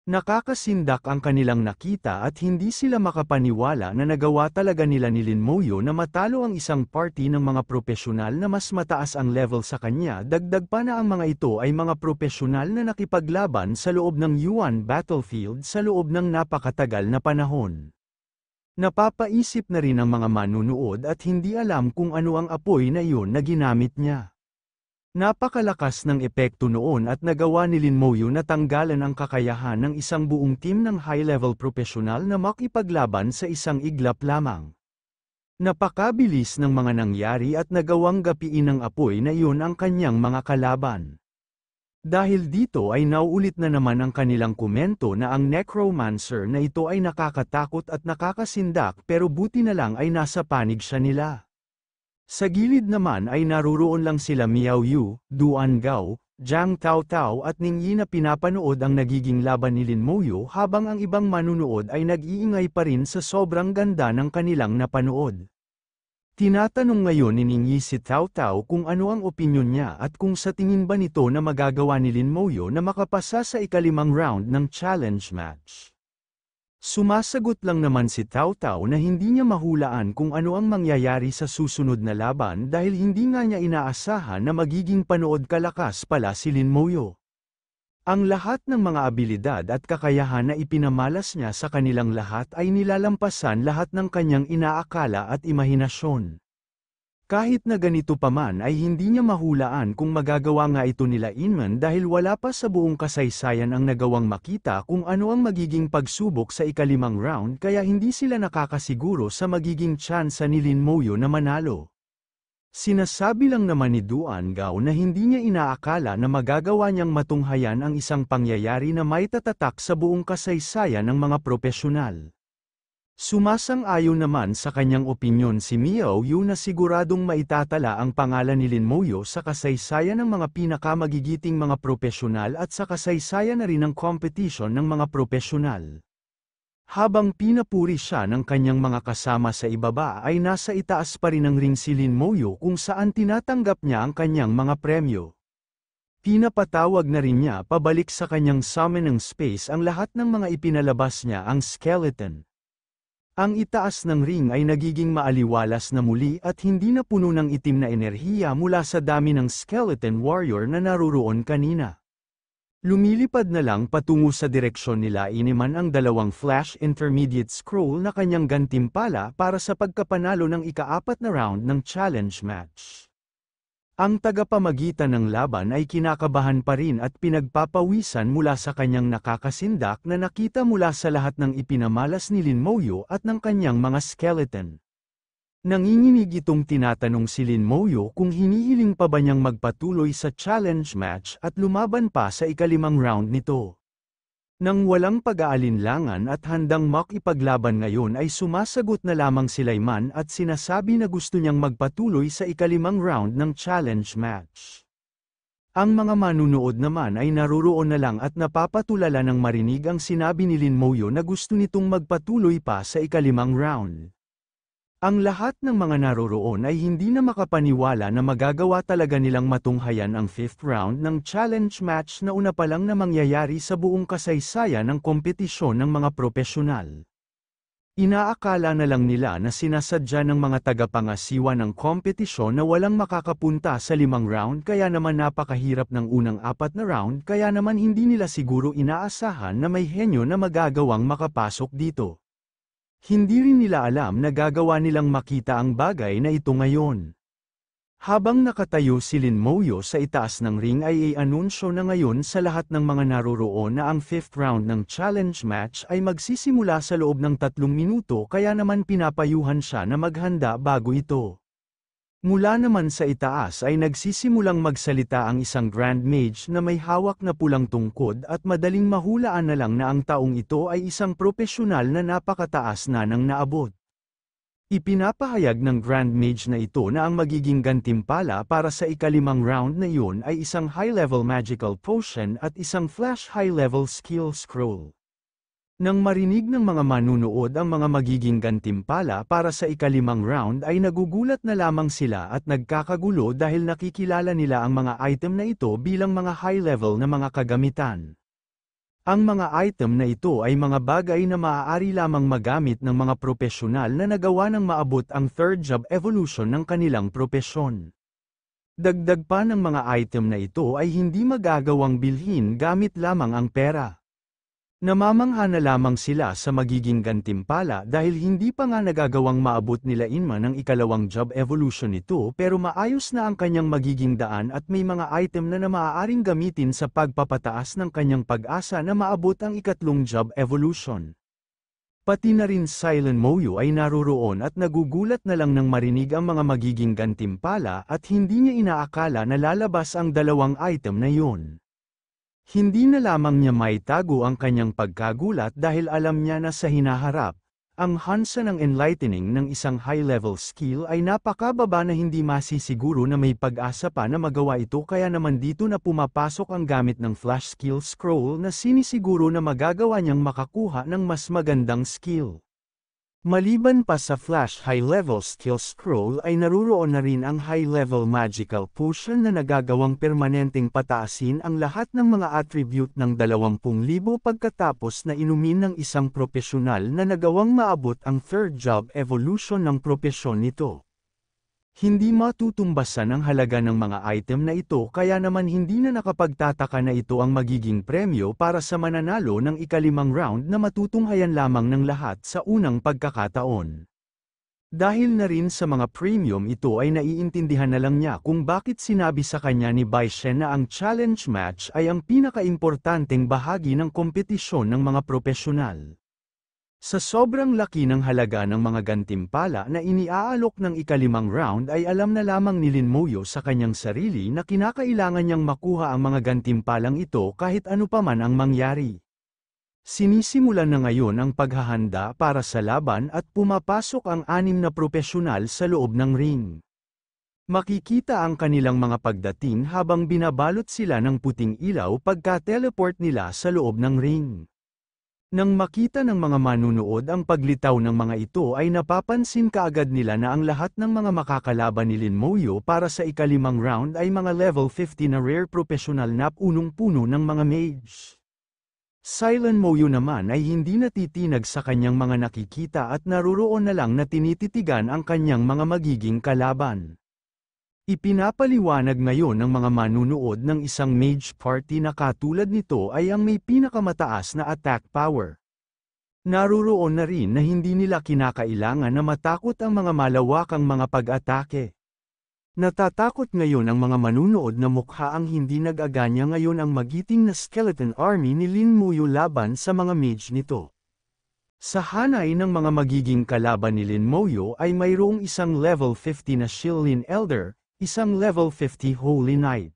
Speaker 1: Nakakasindak ang kanilang nakita at hindi sila makapaniwala na nagawa talaga nila ni Lin Moyo na matalo ang isang party ng mga propesyonal na mas mataas ang level sa kanya dagdag pa na ang mga ito ay mga propesyonal na nakipaglaban sa loob ng Yuan battlefield sa loob ng napakatagal na panahon. Napapaisip na rin ang mga manunood at hindi alam kung ano ang apoy na iyon na ginamit niya. Napakalakas ng epekto noon at nagawa ni Lin Moyo na tanggalan ang kakayahan ng isang buong team ng high-level profesional na makipaglaban sa isang iglap lamang. Napakabilis ng mga nangyari at nagawang gapiin ng apoy na iyon ang kanyang mga kalaban. Dahil dito ay nauulit na naman ang kanilang komento na ang necromancer na ito ay nakakatakot at nakakasindak pero buti na lang ay nasa panig siya nila. Sa gilid naman ay naruroon lang sila Miao Yu, Duan Gao, Jiang Tao Tao at Ning Yi na pinapanood ang nagiging laban ni Lin Moyo habang ang ibang manunood ay nag-iingay pa rin sa sobrang ganda ng kanilang napanood. Tinatanong ngayon ni Ning Yi si Tao Tao kung ano ang opinyon niya at kung sa tingin ba nito na magagawa ni Lin Moyo na makapasa sa ikalimang round ng challenge match. Sumasagot lang naman si Tao Tao na hindi niya mahulaan kung ano ang mangyayari sa susunod na laban dahil hindi nga niya inaasahan na magiging panood kalakas pala si Lin Moyo. Ang lahat ng mga abilidad at kakayahan na ipinamalas niya sa kanilang lahat ay nilalampasan lahat ng kanyang inaakala at imahinasyon. Kahit na ganito pa man ay hindi niya mahulaan kung magagawa nga ito nila Inman dahil wala pa sa buong kasaysayan ang nagawang makita kung ano ang magiging pagsubok sa ikalimang round kaya hindi sila nakakasiguro sa magiging tsansa ni Lin Moyo na manalo. Sinasabi lang naman ni Duan Gao na hindi niya inaakala na magagawa niyang matunghayan ang isang pangyayari na may tatatak sa buong kasaysayan ng mga propesyonal. Sumasang-ayon naman sa kanyang opinyon si Miao Yu na siguradong maitatala ang pangalan ni Lin Moyo sa kasaysayan ng mga pinakamagigiting mga propesyonal at sa kasaysayan na rin ng competition ng mga propesyonal. Habang pinapuri siya ng kanyang mga kasama sa ibaba ay nasa itaas pa rin ng ring si Lin Moyo kung saan tinatanggap niya ang kanyang mga premyo. Pinapatawag na rin niya pabalik sa kanyang summoning space ang lahat ng mga ipinalabas niya ang skeleton. Ang itaas ng ring ay nagiging maaliwalas na muli at hindi na puno ng itim na enerhiya mula sa dami ng skeleton warrior na naruroon kanina. Lumilipad na lang patungo sa direksyon nila iniman ang dalawang flash intermediate scroll na kanyang gantimpala para sa pagkapanalo ng ikaapat na round ng challenge match. Ang tagapamagitan ng laban ay kinakabahan pa rin at pinagpapawisan mula sa kanyang nakakasindak na nakita mula sa lahat ng ipinamalas ni Lin Moyo at ng kanyang mga skeleton. Nanginginig itong tinatanong si Lin Moyo kung hinihiling pa ba niyang magpatuloy sa challenge match at lumaban pa sa ikalimang round nito. Nang walang pag-aalinlangan at handang makipaglaban ngayon ay sumasagot na lamang si Layman at sinasabi na gusto niyang magpatuloy sa ikalimang round ng challenge match. Ang mga manunood naman ay naruroon na lang at napapatulala ng marinig ang sinabi ni Lin Moyo na gusto nitong magpatuloy pa sa ikalimang round. Ang lahat ng mga naroroon ay hindi na makapaniwala na magagawa talaga nilang matunghayan ang fifth round ng challenge match na una pa lang na mangyayari sa buong kasaysayan ng kompetisyon ng mga propesyonal. Inaakala na lang nila na sinasadya ng mga tagapangasiwa ng kompetisyon na walang makakapunta sa limang round kaya naman napakahirap ng unang apat na round kaya naman hindi nila siguro inaasahan na may henyo na magagawang makapasok dito. Hindi rin nila alam na gagawa nilang makita ang bagay na ito ngayon. Habang nakatayo si Lin Moyo sa itaas ng ring ay i-anunsyo na ngayon sa lahat ng mga naroroon na ang fifth round ng challenge match ay magsisimula sa loob ng tatlong minuto kaya naman pinapayuhan siya na maghanda bago ito. Mula naman sa itaas ay nagsisimulang magsalita ang isang Grand Mage na may hawak na pulang tungkod at madaling mahulaan na lang na ang taong ito ay isang propesyonal na napakataas na nang naabot. Ipinapahayag ng Grand Mage na ito na ang magiging gantimpala para sa ikalimang round na iyon ay isang high-level magical potion at isang flash high-level skill scroll. Nang marinig ng mga manunood ang mga magiging gantimpala para sa ikalimang round ay nagugulat na lamang sila at nagkakagulo dahil nakikilala nila ang mga item na ito bilang mga high-level na mga kagamitan. Ang mga item na ito ay mga bagay na maaari lamang magamit ng mga propesyonal na nagawa ng maabot ang third job evolution ng kanilang propesyon. Dagdag pa ng mga item na ito ay hindi magagawang bilhin gamit lamang ang pera. Namamangha na lamang sila sa magiging gantimpala dahil hindi pa nga nagagawang maabot nila Inma ng ikalawang job evolution nito pero maayos na ang kanyang magiging daan at may mga item na na maaaring gamitin sa pagpapataas ng kanyang pag-asa na maabot ang ikatlong job evolution. Pati na rin Silent Moyo ay naroroon at nagugulat na lang nang marinig ang mga magiging gantimpala at hindi niya inaakala na lalabas ang dalawang item na yon. Hindi na lamang niya maitago ang kanyang pagkagulat dahil alam niya na sa hinaharap, ang hansa ng enlightening ng isang high-level skill ay napakababa na hindi masisiguro na may pag-asa pa na magawa ito kaya naman dito na pumapasok ang gamit ng flash skill scroll na sinisiguro na magagawa niyang makakuha ng mas magandang skill. Maliban pa sa Flash High-Level Skill Scroll ay naruroon na rin ang High-Level Magical Potion na nagagawang permanenteng pataasin ang lahat ng mga attribute ng 20,000 pagkatapos na inumin ng isang propesyonal na nagawang maabot ang third job evolution ng propesyon nito. Hindi matutumbasan ang halaga ng mga item na ito kaya naman hindi na nakapagtataka na ito ang magiging premyo para sa mananalo ng ikalimang round na matutunghayan lamang ng lahat sa unang pagkakataon. Dahil na rin sa mga premium ito ay naiintindihan na lang niya kung bakit sinabi sa kanya ni Bai Shen na ang challenge match ay ang pinakaimportanteng bahagi ng kompetisyon ng mga propesyonal. Sa sobrang laki ng halaga ng mga gantimpala na iniaalok ng ikalimang round ay alam na lamang ni Lin Moyo sa kanyang sarili na kinakailangan niyang makuha ang mga gantimpalang ito kahit ano pa man ang mangyari. Sinisimulan na ngayon ang paghahanda para sa laban at pumapasok ang anim na propesyonal sa loob ng ring. Makikita ang kanilang mga pagdating habang binabalot sila ng puting ilaw pagka-teleport nila sa loob ng ring. Nang makita ng mga manunood ang paglitaw ng mga ito ay napapansin kaagad nila na ang lahat ng mga makakalaban ni Lin Moyo para sa ikalimang round ay mga level 50 na rare professional na punong-puno ng mga mage. Silent Moyo naman ay hindi natitinag sa kanyang mga nakikita at naruroon na lang na tinititigan ang kanyang mga magiging kalaban. Ipinapaliwanag ngayon ng mga manunood ng isang mage party na katulad nito ay ang may pinakamataas na attack power. Naruroon na rin na hindi nila kinakailangan na matakot ang mga malawakang mga pag-atake. Natatakot ngayon ang mga manunood na mukha ang hindi nag-aganya ngayon ang magiting na skeleton army ni Lin Muyo laban sa mga mage nito. Sa hanay ng mga magiging kalaban ni Lin Moyo ay mayroong isang level 50 na Shilin Elder, Isang level 50 Holy Knight.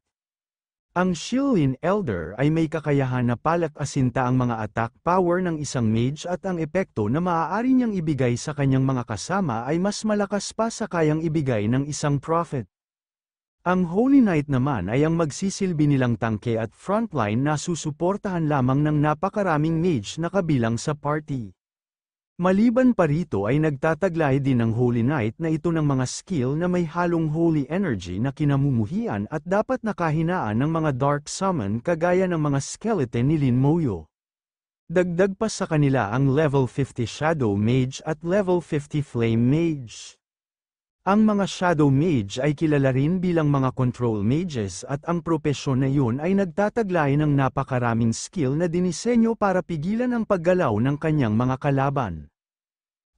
Speaker 1: Ang Shilin Elder ay may kakayahan na palakasinta ang mga attack power ng isang mage at ang epekto na maaari niyang ibigay sa kanyang mga kasama ay mas malakas pa sa kayang ibigay ng isang prophet. Ang Holy Knight naman ay ang magsisilbi nilang tangke at frontline na susuportahan lamang ng napakaraming mage na kabilang sa party. Maliban pa rito ay nagtataglay din ng Holy Knight na ito ng mga skill na may halong holy energy na kinamumuhian at dapat nakahinaan ng mga dark summon kagaya ng mga skeleton ni Lin Moyo. Dagdag pa sa kanila ang level 50 Shadow Mage at level 50 Flame Mage. Ang mga Shadow Mage ay kilala rin bilang mga Control Mages at ang propesyon na yun ay nagtataglay ng napakaraming skill na dinisenyo para pigilan ang paggalaw ng kanyang mga kalaban.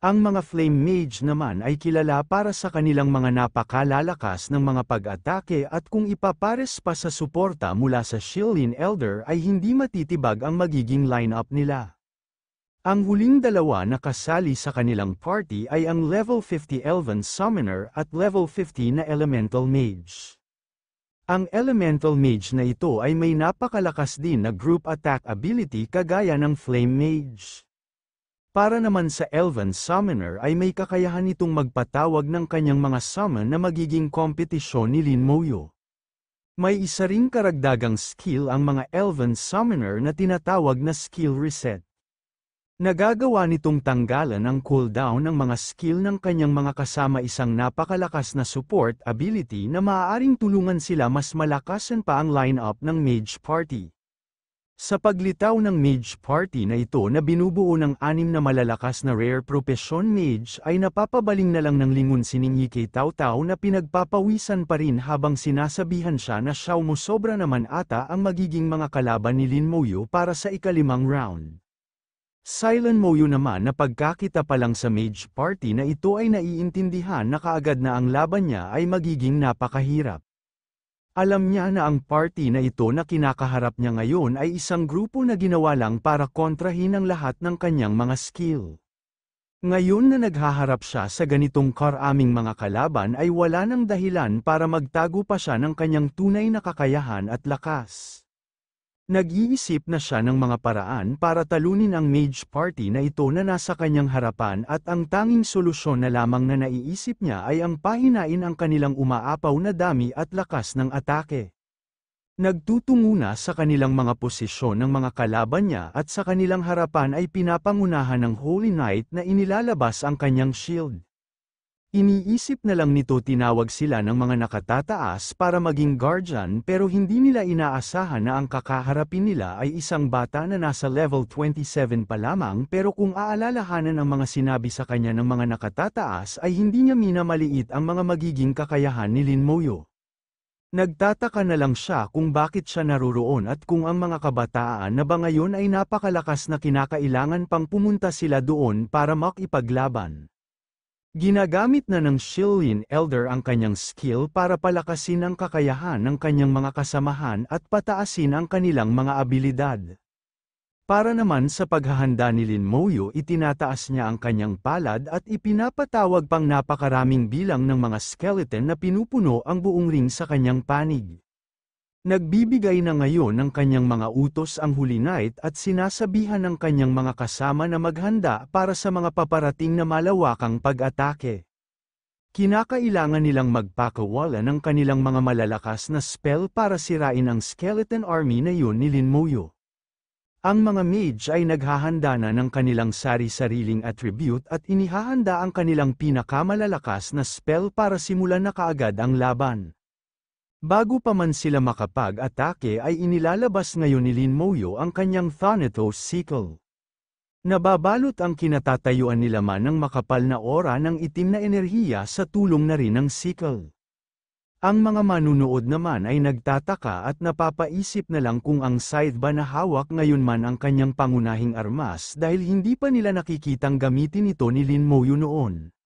Speaker 1: Ang mga Flame Mage naman ay kilala para sa kanilang mga napakalalakas ng mga pag-atake at kung ipapares pa sa suporta mula sa Shilin Elder ay hindi matitibag ang magiging lineup nila. Ang huling dalawa na kasali sa kanilang party ay ang level 50 Elven Summoner at level 50 na Elemental Mage. Ang Elemental Mage na ito ay may napakalakas din na group attack ability kagaya ng Flame Mage. Para naman sa Elven Summoner ay may kakayahan itong magpatawag ng kanyang mga summon na magiging kompetisyon ni Lin Moyo. May isa ring karagdagang skill ang mga Elven Summoner na tinatawag na Skill Reset. Nagagawa nitong tanggalan ang cooldown ng mga skill ng kanyang mga kasama isang napakalakas na support ability na maaaring tulungan sila mas malakasan pa ang lineup ng Mage Party. Sa paglitaw ng Mage Party na ito na binubuo ng anim na malalakas na rare profession mage ay napapabaling na lang ng lingon si Ningi Tao Tao na pinagpapawisan pa rin habang sinasabihan siya na siya mo sobra naman ata ang magiging mga kalaban ni Lin Moyo para sa ikalimang round. Silent Moyo naman na pagkakita pa lang sa Mage Party na ito ay naiintindihan na kaagad na ang laban niya ay magiging napakahirap. Alam niya na ang party na ito na kinakaharap niya ngayon ay isang grupo na ginawa lang para kontrahin ang lahat ng kanyang mga skill. Ngayon na naghaharap siya sa ganitong karaming mga kalaban ay wala nang dahilan para magtago pa siya ng kanyang tunay na kakayahan at lakas. Nag-iisip na siya ng mga paraan para talunin ang mage party na ito na nasa kanyang harapan at ang tanging solusyon na lamang na naiisip niya ay ang pahinain ang kanilang umaapaw na dami at lakas ng atake. Nagtutungo na sa kanilang mga posisyon ng mga kalaban niya at sa kanilang harapan ay pinapangunahan ng Holy Knight na inilalabas ang kanyang shield. Iniisip na lang nito tinawag sila ng mga nakatataas para maging guardian pero hindi nila inaasahan na ang kakaharapin nila ay isang bata na nasa level 27 pa lamang pero kung aalalahanan ang mga sinabi sa kanya ng mga nakatataas ay hindi niya minamaliit ang mga magiging kakayahan ni Lin Moyo. Nagtataka na lang siya kung bakit siya naruroon at kung ang mga kabataan na ba ngayon ay napakalakas na kinakailangan pang pumunta sila doon para makipaglaban. Ginagamit na ng Shilin Elder ang kanyang skill para palakasin ang kakayahan ng kanyang mga kasamahan at pataasin ang kanilang mga abilidad. Para naman sa paghahanda ni Lin Moyo itinataas niya ang kanyang palad at ipinapatawag pang napakaraming bilang ng mga skeleton na pinupuno ang buong ring sa kanyang panig. Nagbibigay na ngayon ng kanyang mga utos ang Holy Knight at sinasabihan ng kanyang mga kasama na maghanda para sa mga paparating na malawakang pag-atake. Kinakailangan nilang magpakawala ng kanilang mga malalakas na spell para sirain ang skeleton army na yun ni Lin Moyo. Ang mga mage ay naghahanda na ng kanilang sari-sariling attribute at inihahanda ang kanilang pinakamalalakas na spell para simulan na kaagad ang laban. Bago pa man sila makapag-atake ay inilalabas ngayon ni Lin Moyo ang kanyang Thanatos Sickle. Nababalot ang kinatatayuan nila man ng makapal na ora ng itim na enerhiya sa tulong na rin ng sickle. Ang mga manunood naman ay nagtataka at napapaisip na lang kung ang scythe ba na hawak ngayon man ang kanyang pangunahing armas dahil hindi pa nila nakikitang gamitin ito ni Lin Moyo noon.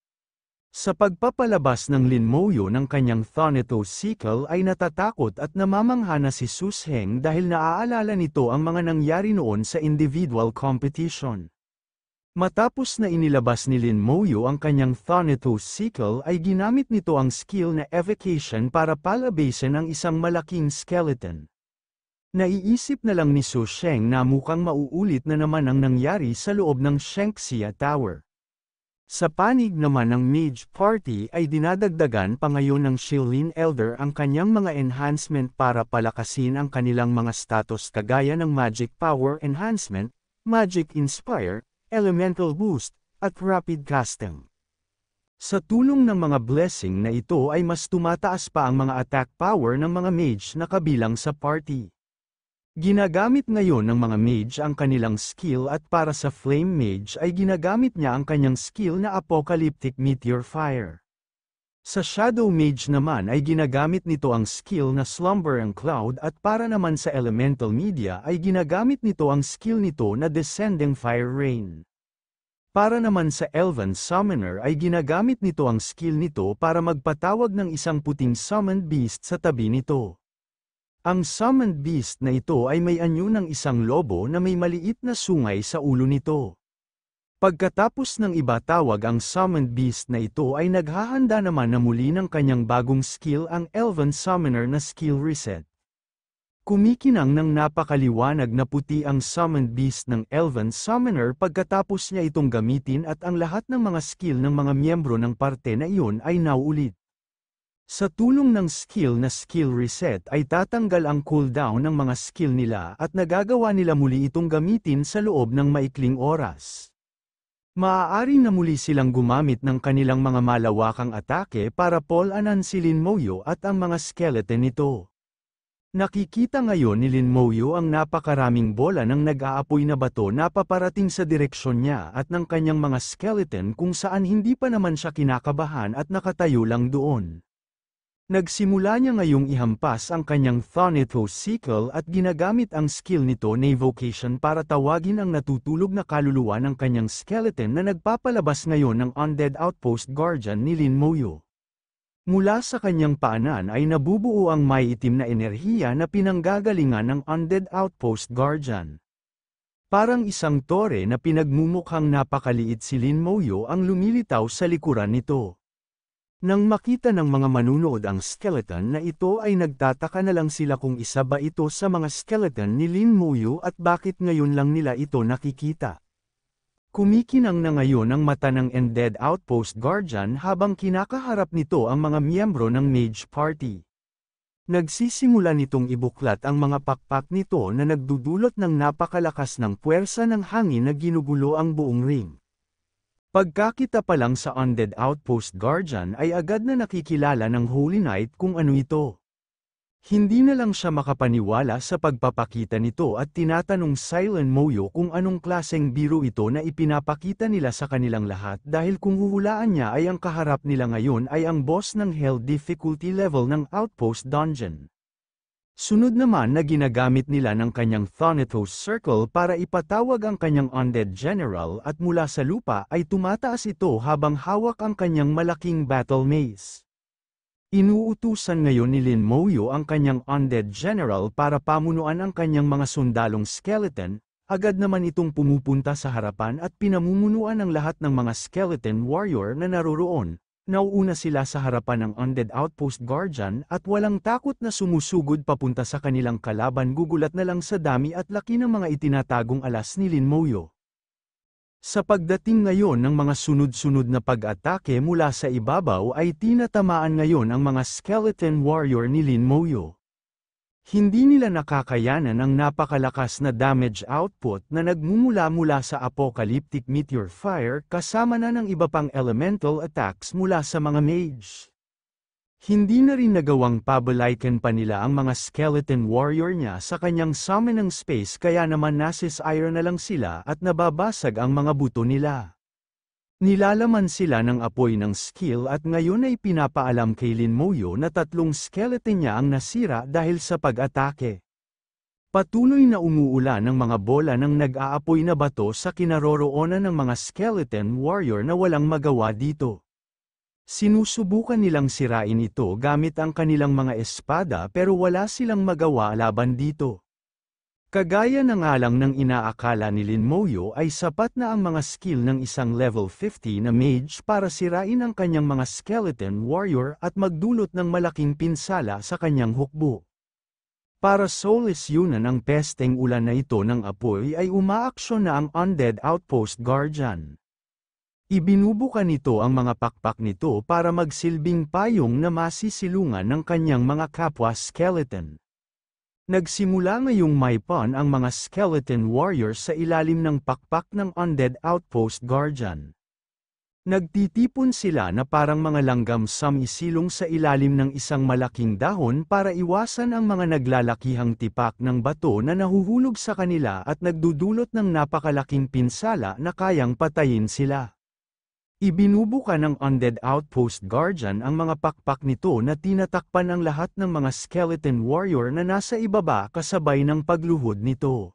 Speaker 1: Sa pagpapalabas ng Lin Moyo ng kanyang Thanatos sickle ay natatakot at namamangha na si Sus Heng dahil naaalala nito ang mga nangyari noon sa individual competition. Matapos na inilabas ni Lin Moyo ang kanyang Thanatos sickle ay ginamit nito ang skill na evocation para palabasin ang isang malaking skeleton. Naiisip na lang ni Su Sheng na mukhang mauulit na naman ang nangyari sa loob ng Shengxia Tower. Sa panig naman ng Mage Party ay dinadagdagan pa ngayon ng Shilin Elder ang kanyang mga enhancement para palakasin ang kanilang mga status kagaya ng Magic Power Enhancement, Magic Inspire, elemental boost, at rapid casting. Sa tulong ng mga blessing na ito ay mas tumataas pa ang mga attack power ng mga mage na kabilang sa party. Ginagamit ngayon ng mga mage ang kanilang skill at para sa flame mage ay ginagamit niya ang kanyang skill na apocalyptic meteor fire. Sa shadow mage naman ay ginagamit nito ang skill na slumber and cloud at para naman sa elemental media ay ginagamit nito ang skill nito na descending fire rain. Para naman sa Elven Summoner ay ginagamit nito ang skill nito para magpatawag ng isang puting summoned beast sa tabi nito. Ang summoned beast na ito ay may anyo ng isang lobo na may maliit na sungay sa ulo nito. Pagkatapos ng iba tawag ang summoned beast na ito ay naghahanda naman na muli ng kanyang bagong skill ang Elven Summoner na skill reset. Kumikinang ng napakaliwanag na puti ang summoned beast ng Elven Summoner pagkatapos niya itong gamitin at ang lahat ng mga skill ng mga miyembro ng parte na iyon ay nauulit. Sa tulong ng skill na skill reset ay tatanggal ang cooldown ng mga skill nila at nagagawa nila muli itong gamitin sa loob ng maikling oras. Maaari na muli silang gumamit ng kanilang mga malawakang atake para polanan si Lin Moyo at ang mga skeleton nito. Nakikita ngayon ni Lin Moyo ang napakaraming bola ng nag-aapoy na bato na paparating sa direksyon niya at ng kanyang mga skeleton kung saan hindi pa naman siya kinakabahan at nakatayo lang doon. Nagsimula niya ngayong ihampas ang kanyang Thanatos Sickle at ginagamit ang skill nito na evocation para tawagin ang natutulog na kaluluwa ng kanyang skeleton na nagpapalabas ngayon ng Undead Outpost Guardian ni Lin Moyo. Mula sa kanyang paanan ay nabubuo ang may itim na enerhiya na pinanggagalingan ng Undead Outpost Guardian. Parang isang tore na pinagmumukhang napakaliit si Lin Moyo ang lumilitaw sa likuran nito. Nang makita ng mga manunood ang skeleton na ito ay nagtataka na lang sila kung isa ba ito sa mga skeleton ni Lin Moyo at bakit ngayon lang nila ito nakikita. Kumikinang na ngayon ang mata ng Undead Outpost Guardian habang kinakaharap nito ang mga miyembro ng Mage Party. Nagsisimula nitong ibuklat ang mga pakpak nito na nagdudulot ng napakalakas ng puwersa ng hangin na ginugulo ang buong ring. Pagkakita pa lang sa Undead Outpost Guardian ay agad na nakikilala ng Holy Knight kung ano ito. Hindi na lang siya makapaniwala sa pagpapakita nito at tinatanong Silent Moyo kung anong klaseng biro ito na ipinapakita nila sa kanilang lahat dahil kung huhulaan niya ay ang kaharap nila ngayon ay ang boss ng Hell difficulty level ng Outpost Dungeon. Sunod naman na ginagamit nila ng kanyang Thanatos Circle para ipatawag ang kanyang Undead General at mula sa lupa ay tumataas ito habang hawak ang kanyang malaking battle mace. Inuutusan ngayon ni Lin Moyo ang kanyang undead general para pamunuan ang kanyang mga sundalong skeleton, agad naman itong pumupunta sa harapan at pinamumunuan ng lahat ng mga skeleton warrior na naroroon. Nauuna sila sa harapan ng undead outpost guardian at walang takot na sumusugod papunta sa kanilang kalaban gugulat na lang sa dami at laki ng mga itinatagong alas ni Lin Moyo. Sa pagdating ngayon ng mga sunod-sunod na pag-atake mula sa ibabaw ay tinatamaan ngayon ang mga skeleton warrior ni Lin Moyo. Hindi nila nakakayanan ang napakalakas na damage output na nagmumula mula sa apocalyptic meteor fire kasama na ng iba pang elemental attacks mula sa mga mage. Hindi na rin nagawang pabalaikan pa nila ang mga skeleton warrior niya sa kanyang summon ng space kaya naman nasisire na lang sila at nababasag ang mga buto nila. Nilalaman sila ng apoy ng skill at ngayon ay pinapaalam kay Lin Moyo na tatlong skeleton niya ang nasira dahil sa pag-atake. Patuloy na umuulan ng mga bola ng nag-aapoy na bato sa kinaroroonan ng mga skeleton warrior na walang magawa dito. Sinusubukan nilang sirain ito gamit ang kanilang mga espada pero wala silang magawa laban dito. Kagaya ng alang ng inaakala ni Lin Moyo ay sapat na ang mga skill ng isang level 50 na mage para sirain ang kanyang mga skeleton warrior at magdulot ng malaking pinsala sa kanyang hukbo. Para soulless yunan ang pesteng ulan na ito ng apoy ay umaaksyon na ang undead outpost guardian. Ibinubuka nito ang mga pakpak nito para magsilbing payong na masisilungan ng kanyang mga kapwa skeleton. Nagsimula ngayong may pon ang mga skeleton warriors sa ilalim ng pakpak ng undead outpost guardian. Nagtitipon sila na parang mga langgam samisilong sa ilalim ng isang malaking dahon para iwasan ang mga naglalakihang tipak ng bato na nahuhulog sa kanila at nagdudulot ng napakalaking pinsala na kayang patayin sila. Ibinubuka ng Undead Outpost Guardian ang mga pakpak nito na tinatakpan ang lahat ng mga skeleton warrior na nasa ibaba kasabay ng pagluhod nito.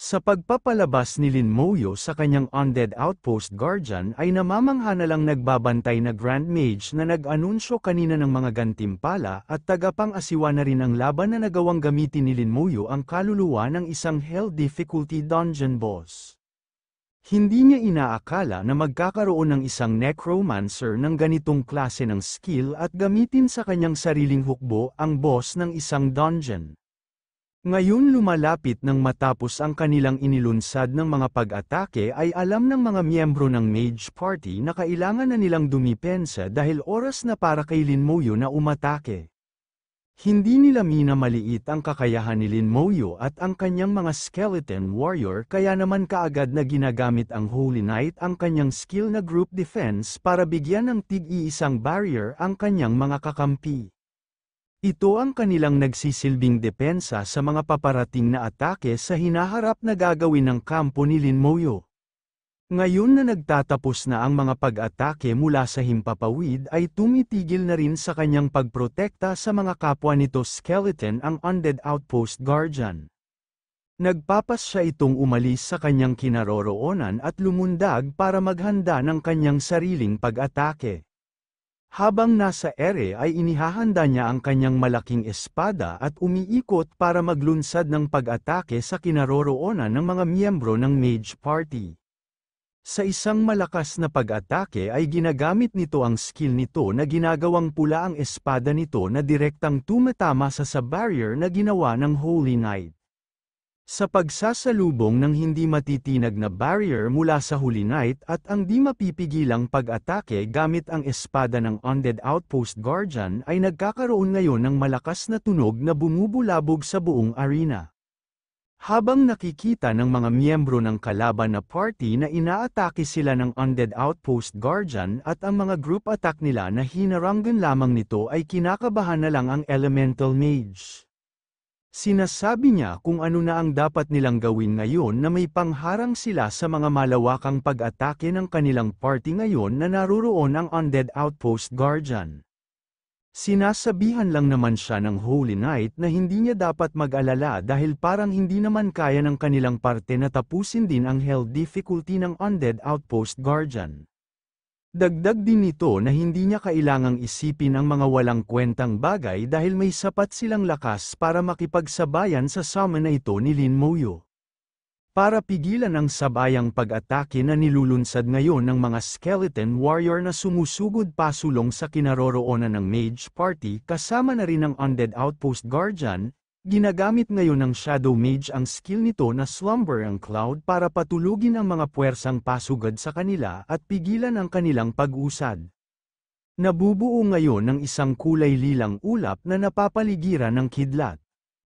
Speaker 1: Sa pagpapalabas ni Lin Moyo sa kanyang Undead Outpost Guardian ay namamangha na lang nagbabantay na Grand Mage na nag-anunsyo kanina ng mga gantimpala at tagapang-asiwa na rin ang laban na nagawang gamitin ni Lin Moyo ang kaluluwa ng isang Hell Difficulty Dungeon Boss. Hindi niya inaakala na magkakaroon ng isang necromancer ng ganitong klase ng skill at gamitin sa kanyang sariling hukbo ang boss ng isang dungeon. Ngayon lumalapit ng matapos ang kanilang inilunsad ng mga pag-atake ay alam ng mga miyembro ng Mage Party na kailangan na nilang dumipensa dahil oras na para kay Lin Moyo na umatake. Hindi nila minamaliit ang kakayahan ni Lin Moyo at ang kanyang mga skeleton warrior kaya naman kaagad na ginagamit ang Holy Knight ang kanyang skill na group defense para bigyan ng tig-iisang barrier ang kanyang mga kakampi. Ito ang kanilang nagsisilbing depensa sa mga paparating na atake sa hinaharap na gagawin ng kampo ni Lin Moyo. Ngayon na nagtatapos na ang mga pag-atake mula sa himpapawid ay tumitigil na rin sa kanyang pagprotekta sa mga kapwa nito skeleton ang Undead Outpost Guardian. Nagpapas siya itong umalis sa kanyang kinaroroonan at lumundag para maghanda ng kanyang sariling pag-atake. Habang nasa ere ay inihahanda niya ang kanyang malaking espada at umiikot para maglunsad ng pag-atake sa kinaroroonan ng mga miyembro ng Mage Party. Sa isang malakas na pag-atake ay ginagamit nito ang skill nito na ginagawang pula ang espada nito na direktang tumatama sa sa barrier na ginawa ng Holy Knight. Sa pagsasalubong ng hindi matitinag na barrier mula sa Holy Knight at ang di mapipigilang pag-atake gamit ang espada ng Undead Outpost Guardian ay nagkakaroon ngayon ng malakas na tunog na bumubulabog sa buong arena. Habang nakikita ng mga miyembro ng kalaban na party na inaatake sila ng Undead Outpost Guardian at ang mga group attack nila na hinaranggan lamang nito ay kinakabahan na lang ang Elemental Mage. Sinasabi niya kung ano na ang dapat nilang gawin ngayon na may pangharang sila sa mga malawakang pag-atake ng kanilang party ngayon na naruroon ang Undead Outpost Guardian. Sinasabihan lang naman siya ng Holy Knight na hindi niya dapat mag-alala dahil parang hindi naman kaya ng kanilang parte na tapusin din ang hell difficulty ng Undead Outpost Guardian. Dagdag din nito na hindi niya kailangang isipin ang mga walang kwentang bagay dahil may sapat silang lakas para makipagsabayan sa summon na ito ni Lin Moyo. Para pigilan ang sabayang pag-atake na nilulunsad ngayon ng mga skeleton warrior na sumusugod pasulong sa kinaroroonan ng mage party kasama na rin ang undead outpost guardian, ginagamit ngayon ng shadow mage ang skill nito na slumber ang cloud para patulugin ang mga puwersang pasugad sa kanila at pigilan ang kanilang pag-usad. Nabubuo ngayon ng isang kulay lilang ulap na napapaligiran ng kidlat.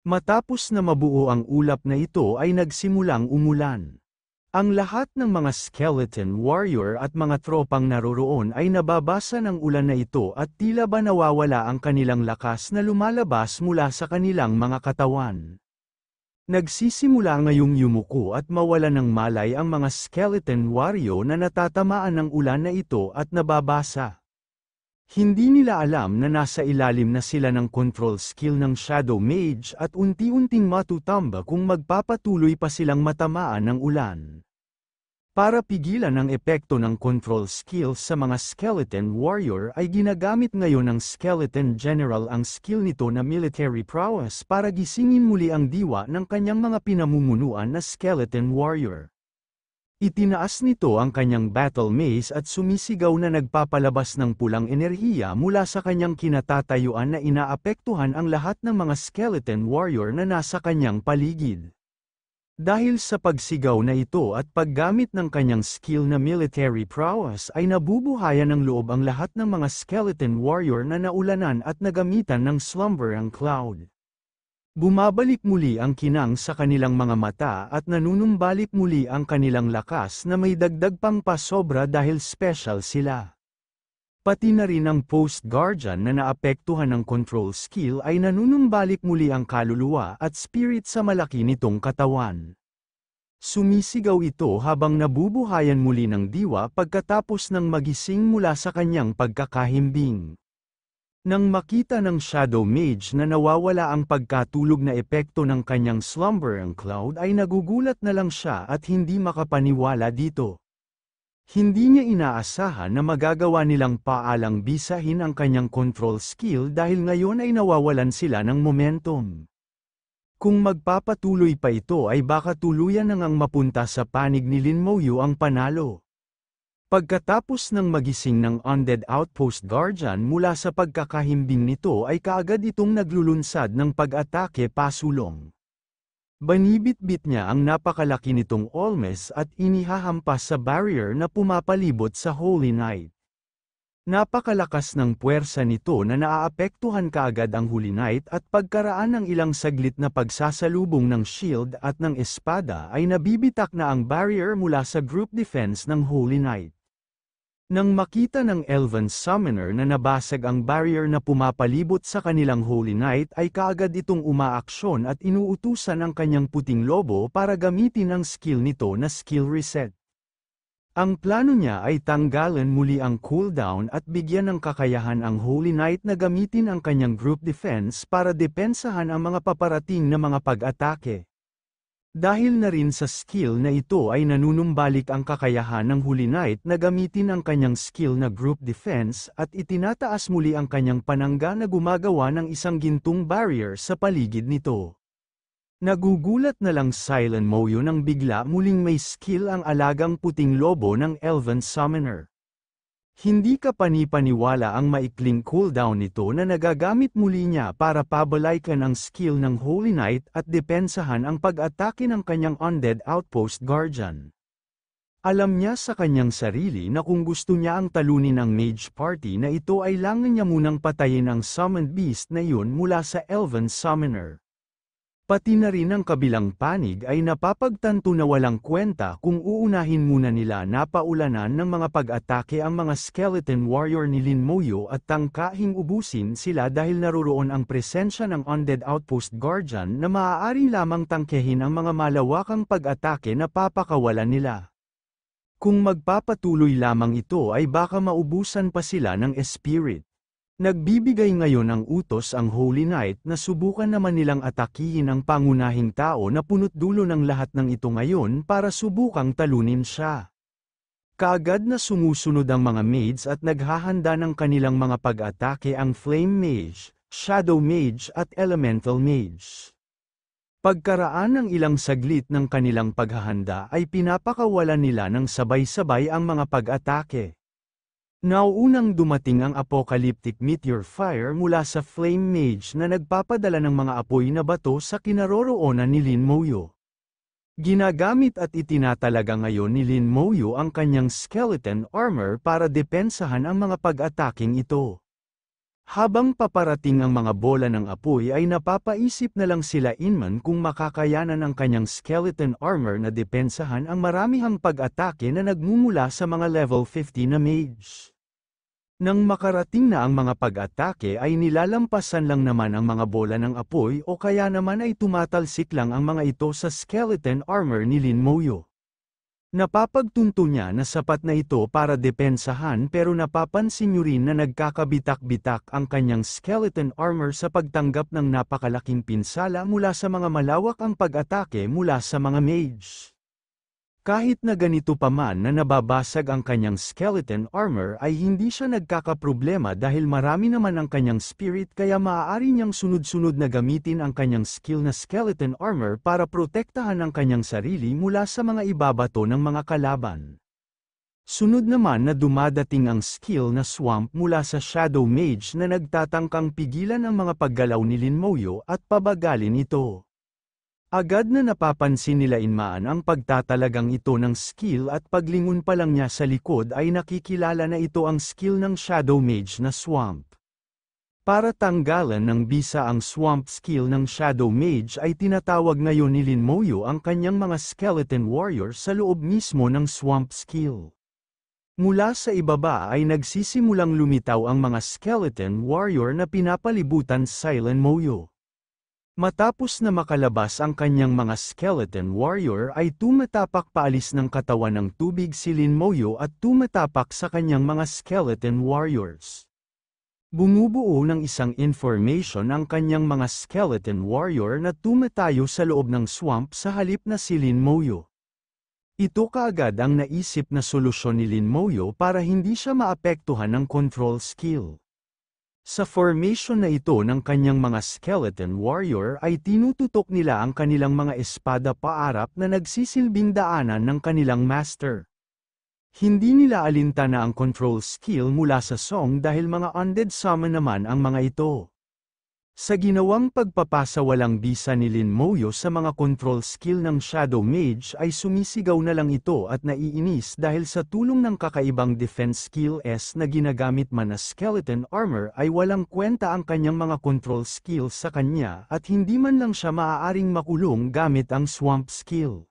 Speaker 1: Matapos na mabuo ang ulap na ito ay nagsimulang umulan. Ang lahat ng mga skeleton warrior at mga tropang naroroon ay nababasa ng ulan na ito at tila ba nawawala ang kanilang lakas na lumalabas mula sa kanilang mga katawan. Nagsisimula ngayong yumuko at mawala ng malay ang mga skeleton warrior na natatamaan ng ulan na ito at nababasa. Hindi nila alam na nasa ilalim na sila ng control skill ng Shadow Mage at unti-unting matutamba kung magpapatuloy pa silang matamaan ng ulan. Para pigilan ang epekto ng control skill sa mga Skeleton Warrior ay ginagamit ngayon ng Skeleton General ang skill nito na military prowess para gisingin muli ang diwa ng kanyang mga pinamumunuan na Skeleton Warrior. Itinaas nito ang kanyang battle mace at sumisigaw na nagpapalabas ng pulang enerhiya mula sa kanyang kinatatayuan na inaapektuhan ang lahat ng mga skeleton warrior na nasa kanyang paligid. Dahil sa pagsigaw na ito at paggamit ng kanyang skill na military prowess ay nabubuhayan ng loob ang lahat ng mga skeleton warrior na naulanan at nagamitan ng slumber ang cloud. Bumabalik muli ang kinang sa kanilang mga mata at nanunumbalik muli ang kanilang lakas na may dagdag pang pasobra dahil special sila. Pati na rin ang Post Guardian na naapektuhan ng control skill ay nanunumbalik muli ang kaluluwa at spirit sa malaki nitong katawan. Sumisigaw ito habang nabubuhayan muli ng diwa pagkatapos ng magising mula sa kanyang pagkakahimbing. Nang makita ng Shadow Mage na nawawala ang pagkatulog na epekto ng kanyang slumber ang cloud ay nagugulat na lang siya at hindi makapaniwala dito. Hindi niya inaasahan na magagawa nilang paalang bisahin ang kanyang control skill dahil ngayon ay nawawalan sila ng momentum. Kung magpapatuloy pa ito ay baka tuluyan nang ang mapunta sa panig ni Lin Moyu ang panalo. Pagkatapos ng magising ng Undead Outpost Guardian mula sa pagkakahimbing nito ay kaagad itong naglulunsad ng pag-atake pasulong. Banibit-bit niya ang napakalaki nitong Olmes at inihahampas sa barrier na pumapalibot sa Holy Knight. Napakalakas ng puwersa nito na naaapektuhan kaagad ang Holy Knight at pagkaraan ng ilang saglit na pagsasalubong ng shield at ng espada ay nabibitak na ang barrier mula sa group defense ng Holy Knight. Nang makita ng Elven Summoner na nabasag ang barrier na pumapalibot sa kanilang Holy Knight ay kaagad itong umaaksyon at inuutusan ang kanyang puting lobo para gamitin ang skill nito na skill reset. Ang plano niya ay tanggalan muli ang cooldown at bigyan ng kakayahan ang Holy Knight na gamitin ang kanyang group defense para depensahan ang mga paparating na mga pag-atake. Dahil na rin sa skill na ito ay nanunumbalik ang kakayahan ng Holy Knight na gamitin ang kanyang skill na group defense at itinataas muli ang kanyang panangga na gumagawa ng isang gintong barrier sa paligid nito. Nagugulat na lang Silent Moyo nang bigla muling may skill ang alagang puting lobo ng Elven Summoner. Hindi ka panipaniwala ang maikling cooldown nito na nagagamit muli niya para pabalaykan ang skill ng Holy Knight at depensahan ang pag-atake ng kanyang undead outpost guardian. Alam niya sa kanyang sarili na kung gusto niya ang talunin ng mage party na ito ay langan niya munang patayin ang summoned beast na yun mula sa elven summoner. Pati na rin ang kabilang panig ay napapagtanto na walang kwenta kung uunahin muna nila napaulanan ng mga pag-atake ang mga skeleton warrior ni Lin Moyo at tangkahing ubusin sila dahil naroroon ang presensya ng undead outpost guardian na maaari lamang tangkehin ang mga malawakang pag-atake na papakawalan nila. Kung magpapatuloy lamang ito ay baka maubusan pa sila ng spirit. Nagbibigay ngayon ng utos ang Holy Knight na subukan naman nilang atakihin ang pangunahing tao na punot dulo ng lahat ng ito ngayon para subukang talunin siya. Kaagad na sumusunod ang mga maids at naghahanda ng kanilang mga pag-atake ang Flame Mage, Shadow Mage at Elemental Mage. Pagkaraan ng ilang saglit ng kanilang paghahanda ay pinapakawalan nila ng sabay-sabay ang mga pag-atake. Nauunang dumating ang apocalyptic meteor fire mula sa flame mage na nagpapadala ng mga apoy na bato sa kinaroroonan ni Lin Moyo. Ginagamit at itinatalaga ngayon ni Lin Moyo ang kanyang skeleton armor para depensahan ang mga pag-ataking ito. Habang paparating ang mga bola ng apoy ay napapaisip na lang sila Inman kung makakayanan ang kanyang skeleton armor na depensahan ang maramihang pag-atake na nagmumula sa mga level 50 na mage. Nang makarating na ang mga pag-atake ay nilalampasan lang naman ang mga bola ng apoy o kaya naman ay tumatalsik lang ang mga ito sa skeleton armor ni Lin Moyo. Napapagtunto niya na sapat na ito para depensahan pero napapansin niyo rin na nagkakabitak-bitak ang kanyang skeleton armor sa pagtanggap ng napakalaking pinsala mula sa mga malawak ang pag-atake mula sa mga mage. Kahit na ganito pa man na nababasag ang kanyang skeleton armor ay hindi siya nagkakaproblema dahil marami naman ang kanyang spirit kaya maaari niyang sunod-sunod na gamitin ang kanyang skill na skeleton armor para protektahan ang kanyang sarili mula sa mga ibabato ng mga kalaban. Sunod naman na dumadating ang skill na swamp mula sa Shadow Mage na nagtatangkang pigilan ang mga paggalaw ni Lin Moyo at pabagalin ito. Agad na napapansin nila Inmaan ang pagtatalagang ito ng skill at paglingon pa lang niya sa likod ay nakikilala na ito ang skill ng Shadow Mage na Swamp. Para tanggalan ng bisa ang Swamp skill ng Shadow Mage ay tinatawag ngayon ni Lin Moyo ang kanyang mga Skeleton Warrior sa loob mismo ng Swamp skill. Mula sa ibaba ay nagsisimulang lumitaw ang mga Skeleton Warrior na pinapalibutan Silent Moyo. Matapos na makalabas ang kanyang mga skeleton warrior ay tumatapak paalis ng katawan ng tubig si Lin Moyo at tumatapak sa kanyang mga skeleton warriors. Bumubuo ng isang information ang kanyang mga skeleton warrior na tumatayo sa loob ng swamp sa halip na si Lin Moyo. Ito kaagad ang naisip na solusyon ni Lin Moyo para hindi siya maapektuhan ng control skill. Sa formation na ito ng kanyang mga skeleton warrior ay tinututok nila ang kanilang mga espada paarap na nagsisilbing daanan ng kanilang master. Hindi nila alintana ang control skill mula sa song dahil mga undead summon naman ang mga ito. Sa ginawang pagpapasa walang bisa ni Lin Moyo sa mga control skill ng Shadow Mage ay sumisigaw na lang ito at naiinis dahil sa tulong ng kakaibang defense skill S na ginagamit man na skeleton armor ay walang kwenta ang kanyang mga control skills sa kanya at hindi man lang siya maaaring makulong gamit ang swamp skill.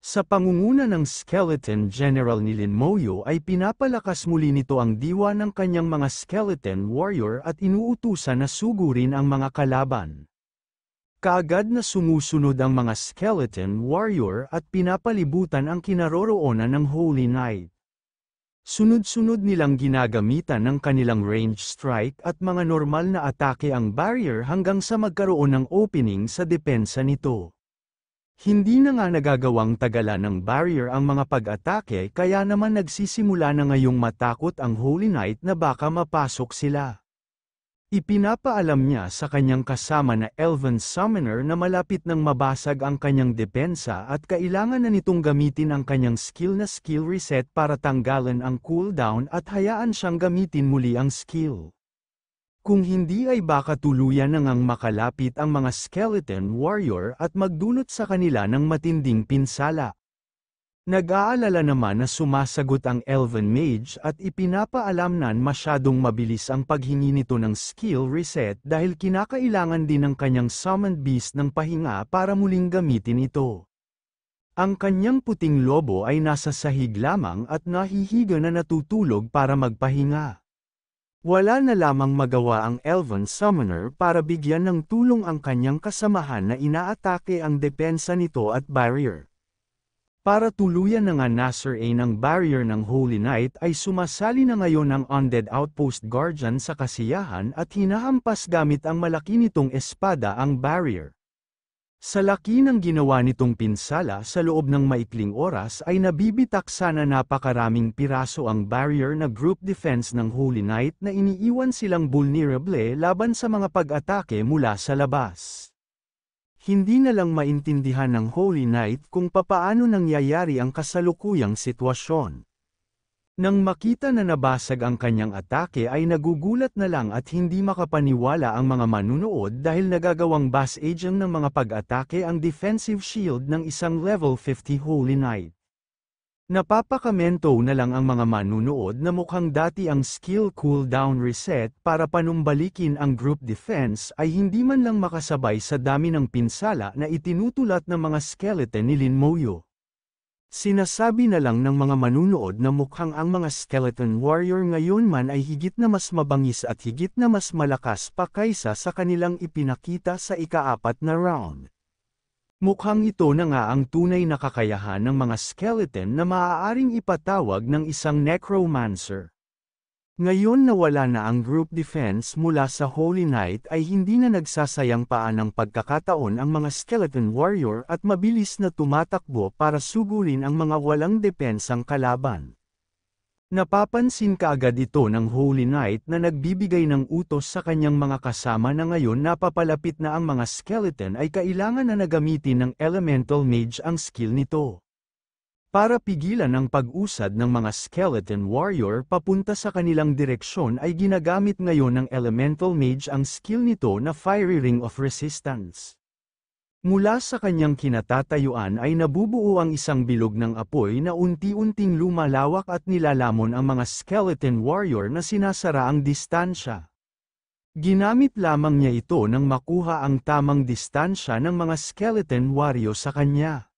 Speaker 1: Sa pangunguna ng Skeleton General ni Lin Moyo ay pinapalakas muli nito ang diwa ng kanyang mga Skeleton Warrior at inuutusan na sugurin ang mga kalaban. Kaagad na sumusunod ang mga Skeleton Warrior at pinapalibutan ang kinaroroonan ng Holy Knight. Sunod-sunod nilang ginagamitan ng kanilang range strike at mga normal na atake ang barrier hanggang sa magkaroon ng opening sa depensa nito. Hindi na nga nagagawang tagalan ng barrier ang mga pag-atake kaya naman nagsisimula na ngayong matakot ang Holy Knight na baka mapasok sila. Ipinapaalam niya sa kanyang kasama na Elven Summoner na malapit nang mabasag ang kanyang depensa at kailangan na nitong gamitin ang kanyang skill na skill reset para tanggalan ang cooldown at hayaan siyang gamitin muli ang skill. Kung hindi ay baka tuluyan na ngang makalapit ang mga skeleton warrior at magdulot sa kanila ng matinding pinsala. Nag-aalala naman na sumasagot ang Elven Mage at ipinapaalam nan masyadong mabilis ang paghingi nito ng skill reset dahil kinakailangan din ng kanyang summoned beast ng pahinga para muling gamitin ito. Ang kanyang puting lobo ay nasa sahig lamang at nahihiga na natutulog para magpahinga. Wala na lamang magawa ang Elven Summoner para bigyan ng tulong ang kanyang kasamahan na inaatake ang depensa nito at barrier. Para tuluyan na nga Nasser A ng barrier ng Holy Knight ay sumasali na ngayon ang Undead Outpost Guardian sa kasiyahan at hinahampas gamit ang malaki nitong espada ang barrier. Sa laki ng ginawa nitong pinsala sa loob ng maikling oras ay nabibitak sana napakaraming piraso ang barrier na group defense ng Holy Knight na iniiwan silang vulnerable laban sa mga pag-atake mula sa labas. Hindi na lang maintindihan ng Holy Knight kung papaano nangyayari ang kasalukuyang sitwasyon. Nang makita na nabasag ang kanyang atake ay nagugulat na lang at hindi makapaniwala ang mga manunood dahil nagagawang bass agent ng mga pag-atake ang defensive shield ng isang level 50 Holy Knight. Napapakamento na lang ang mga manunood na mukhang dati ang skill cooldown reset para panumbalikin ang group defense ay hindi man lang makasabay sa dami ng pinsala na itinutulat ng mga skeleton ni Lin Moyo. Sinasabi na lang ng mga manunood na mukhang ang mga skeleton warrior ngayon man ay higit na mas mabangis at higit na mas malakas pa kaysa sa kanilang ipinakita sa ikaapat na round. Mukhang ito na nga ang tunay na kakayahan ng mga skeleton na maaaring ipatawag ng isang necromancer. Ngayon na wala na ang group defense mula sa Holy Knight ay hindi na nagsasayang paan ng pagkakataon ang mga skeleton warrior at mabilis na tumatakbo para sugulin ang mga walang depensang kalaban. Napapansin kaagad ito ng Holy Knight na nagbibigay ng utos sa kanyang mga kasama na ngayon napapalapit na ang mga skeleton ay kailangan na nagamitin ng Elemental Mage ang skill nito. Para pigilan ang pag-usad ng mga skeleton warrior papunta sa kanilang direksyon ay ginagamit ngayon ng Elemental Mage ang skill nito na Fiery Ring of Resistance. Mula sa kanyang kinatatayuan ay nabubuo ang isang bilog ng apoy na unti-unting lumalawak at nilalamon ang mga skeleton warrior na sinasara ang distansya. Ginamit lamang niya ito nang makuha ang tamang distansya ng mga skeleton warrior sa kanya.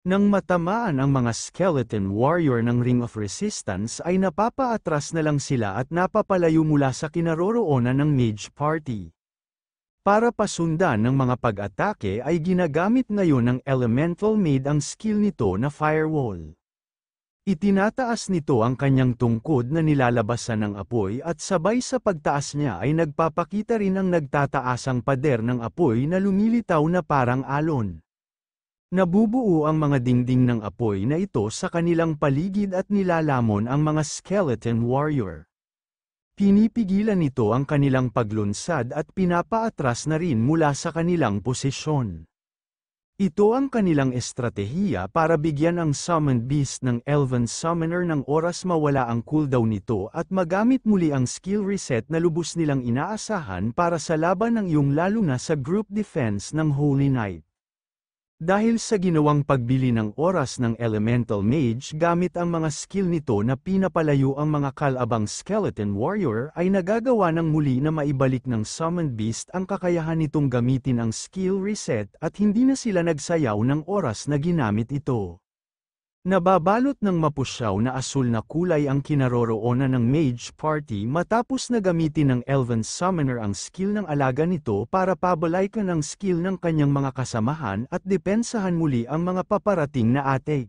Speaker 1: Nang matamaan ang mga skeleton warrior ng Ring of Resistance ay napapaatras na lang sila at napapalayo mula sa kinaroroonan ng Mage Party. Para pasundan ng mga pag-atake ay ginagamit ngayon ng Elemental Maid ang skill nito na Firewall. Itinataas nito ang kanyang tungkod na nilalabasan ng apoy at sabay sa pagtaas niya ay nagpapakita rin ang nagtataasang pader ng apoy na lumilitaw na parang alon. Nabubuo ang mga dingding ng apoy na ito sa kanilang paligid at nilalamon ang mga skeleton warrior. Pinipigilan nito ang kanilang paglunsad at pinapaatras na rin mula sa kanilang posisyon. Ito ang kanilang estratehiya para bigyan ang Summoned Beast ng Elven Summoner ng oras mawala ang cooldown nito at magamit muli ang skill reset na lubos nilang inaasahan para sa laban ng iyong lalo na sa group defense ng Holy Knight. Dahil sa ginawang pagbili ng oras ng Elemental Mage gamit ang mga skill nito na pinapalayo ang mga kalabang Skeleton Warrior ay nagagawa ng muli na maibalik ng Summoned Beast ang kakayahan nitong gamitin ang skill reset at hindi na sila nagsayaw ng oras na ginamit ito. Nababalot ng mapusyaw na asul na kulay ang kinaroroonan ng Mage Party matapos na gamitin ng Elven Summoner ang skill ng alaga nito para pabalaykan ang skill ng kanyang mga kasamahan at depensahan muli ang mga paparating na atake.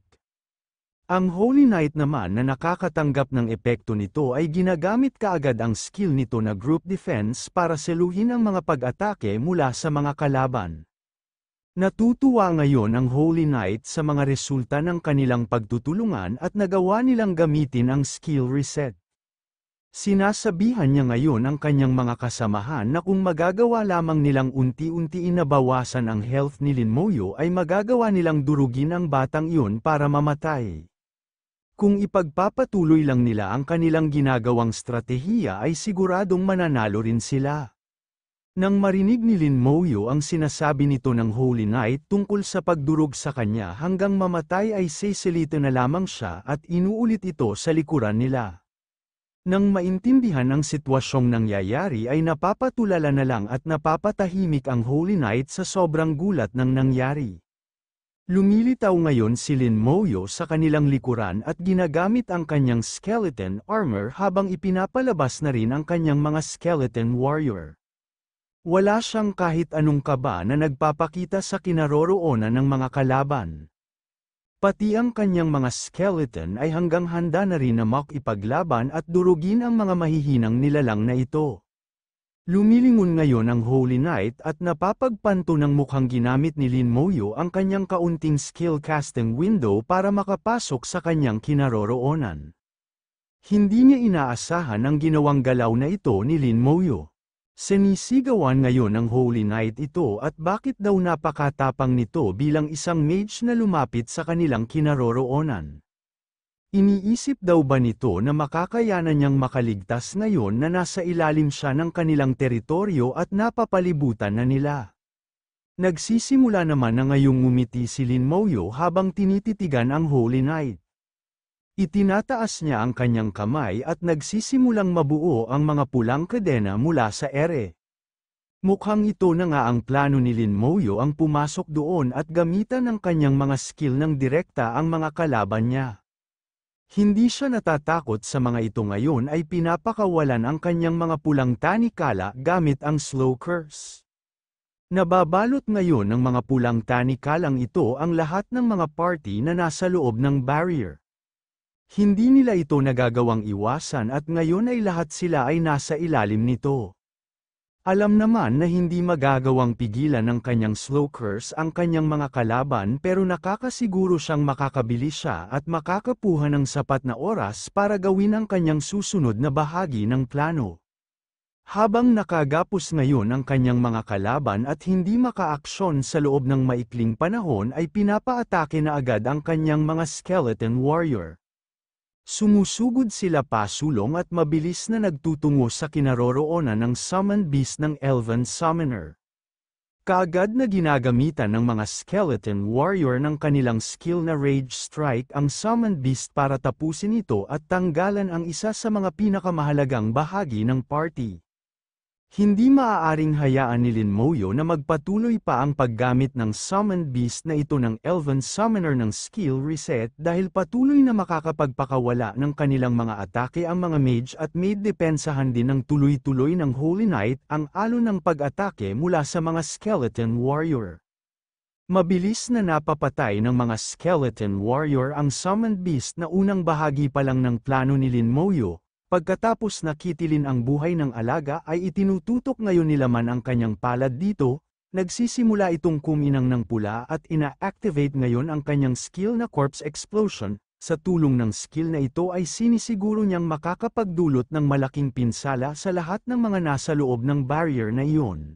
Speaker 1: Ang Holy Knight naman na nakakatanggap ng epekto nito ay ginagamit kaagad ang skill nito na group defense para seluhin ang mga pag-atake mula sa mga kalaban. Natutuwa ngayon ang Holy Knight sa mga resulta ng kanilang pagtutulungan at nagawa nilang gamitin ang skill reset. Sinasabihan niya ngayon ang kanyang mga kasamahan na kung magagawa lamang nilang unti-unti inabawasan ang health ni Linmoyo ay magagawa nilang durugin ang batang iyon para mamatay. Kung ipagpapatuloy lang nila ang kanilang ginagawang stratehiya ay siguradong mananalo rin sila. Nang marinig ni Lin Moyo ang sinasabi nito ng Holy Knight tungkol sa pagdurog sa kanya hanggang mamatay ay seselito na lamang siya at inuulit ito sa likuran nila. Nang maintindihan ang sitwasyong nangyayari ay napapatulala na lang at napapatahimik ang Holy Knight sa sobrang gulat ng nangyari. Lumilitaw ngayon si Lin Moyo sa kanilang likuran at ginagamit ang kanyang skeleton armor habang ipinapalabas na rin ang kanyang mga skeleton warrior. Wala siyang kahit anong kaba na nagpapakita sa kinaroroonan ng mga kalaban. Pati ang kanyang mga skeleton ay hanggang handa na rin na makipaglaban at durugin ang mga mahihinang nilalang na ito. Lumilingon ngayon ang Holy Knight at napapagpanto ng mukhang ginamit ni Lin Moyo ang kanyang kaunting skill casting window para makapasok sa kanyang kinaroroonan. Hindi niya inaasahan ang ginawang galaw na ito ni Lin Moyo. Sinisigawan ngayon ng Holy Knight ito at bakit daw napakatapang nito bilang isang mage na lumapit sa kanilang kinaroroonan. Iniisip daw ba nito na makakayanan niyang makaligtas ngayon na nasa ilalim siya ng kanilang teritoryo at napapalibutan na nila? Nagsisimula naman na ngayong ngumiti si Lin Moyo habang tinititigan ang Holy Knight. Itinataas niya ang kanyang kamay at nagsisimulang mabuo ang mga pulang kadena mula sa ere. Mukhang ito na nga ang plano ni Lin Moyo ang pumasok doon at gamitan ng kanyang mga skill ng direkta ang mga kalaban niya. Hindi siya natatakot sa mga ito ngayon ay pinapakawalan ang kanyang mga pulang tanikala gamit ang slow curse. Nababalot ngayon ng mga pulang tanikalang ito ang lahat ng mga party na nasa loob ng barrier. Hindi nila ito nagagawang iwasan at ngayon ay lahat sila ay nasa ilalim nito. Alam naman na hindi magagawang pigilan ng kanyang slow curse ang kanyang mga kalaban pero nakakasiguro siyang makakabili siya at makakapuha ng sapat na oras para gawin ang kanyang susunod na bahagi ng plano. Habang nakagapos ngayon ang kanyang mga kalaban at hindi makaaksyon sa loob ng maikling panahon ay pinapaatake na agad ang kanyang mga skeleton warrior. Sumusugod sila pasulong at mabilis na nagtutungo sa kinaroroonan ng summoned beast ng Elven Summoner. Kaagad na ginagamitan ng mga skeleton warrior ng kanilang skill na Rage Strike ang summoned beast para tapusin ito at tanggalan ang isa sa mga pinakamahalagang bahagi ng party. Hindi maaaring hayaan ni Lin Moyo na magpatuloy pa ang paggamit ng Summoned Beast na ito ng Elven Summoner ng Skill Reset dahil patuloy na makakapagpakawala ng kanilang mga atake ang mga mage at may depensahan din ng tuloy-tuloy ng Holy Knight ang alo ng pag-atake mula sa mga Skeleton Warrior. Mabilis na napapatay ng mga Skeleton Warrior ang Summoned Beast na unang bahagi pa lang ng plano ni Lin Moyo, Pagkatapos nakitilin ang buhay ng alaga ay itinututok ngayon nilaman ang kanyang palad dito, nagsisimula itong kuminang ng pula at ina-activate ngayon ang kanyang skill na Corpse Explosion, sa tulong ng skill na ito ay sinisiguro niyang makakapagdulot ng malaking pinsala sa lahat ng mga nasa loob ng barrier na iyon.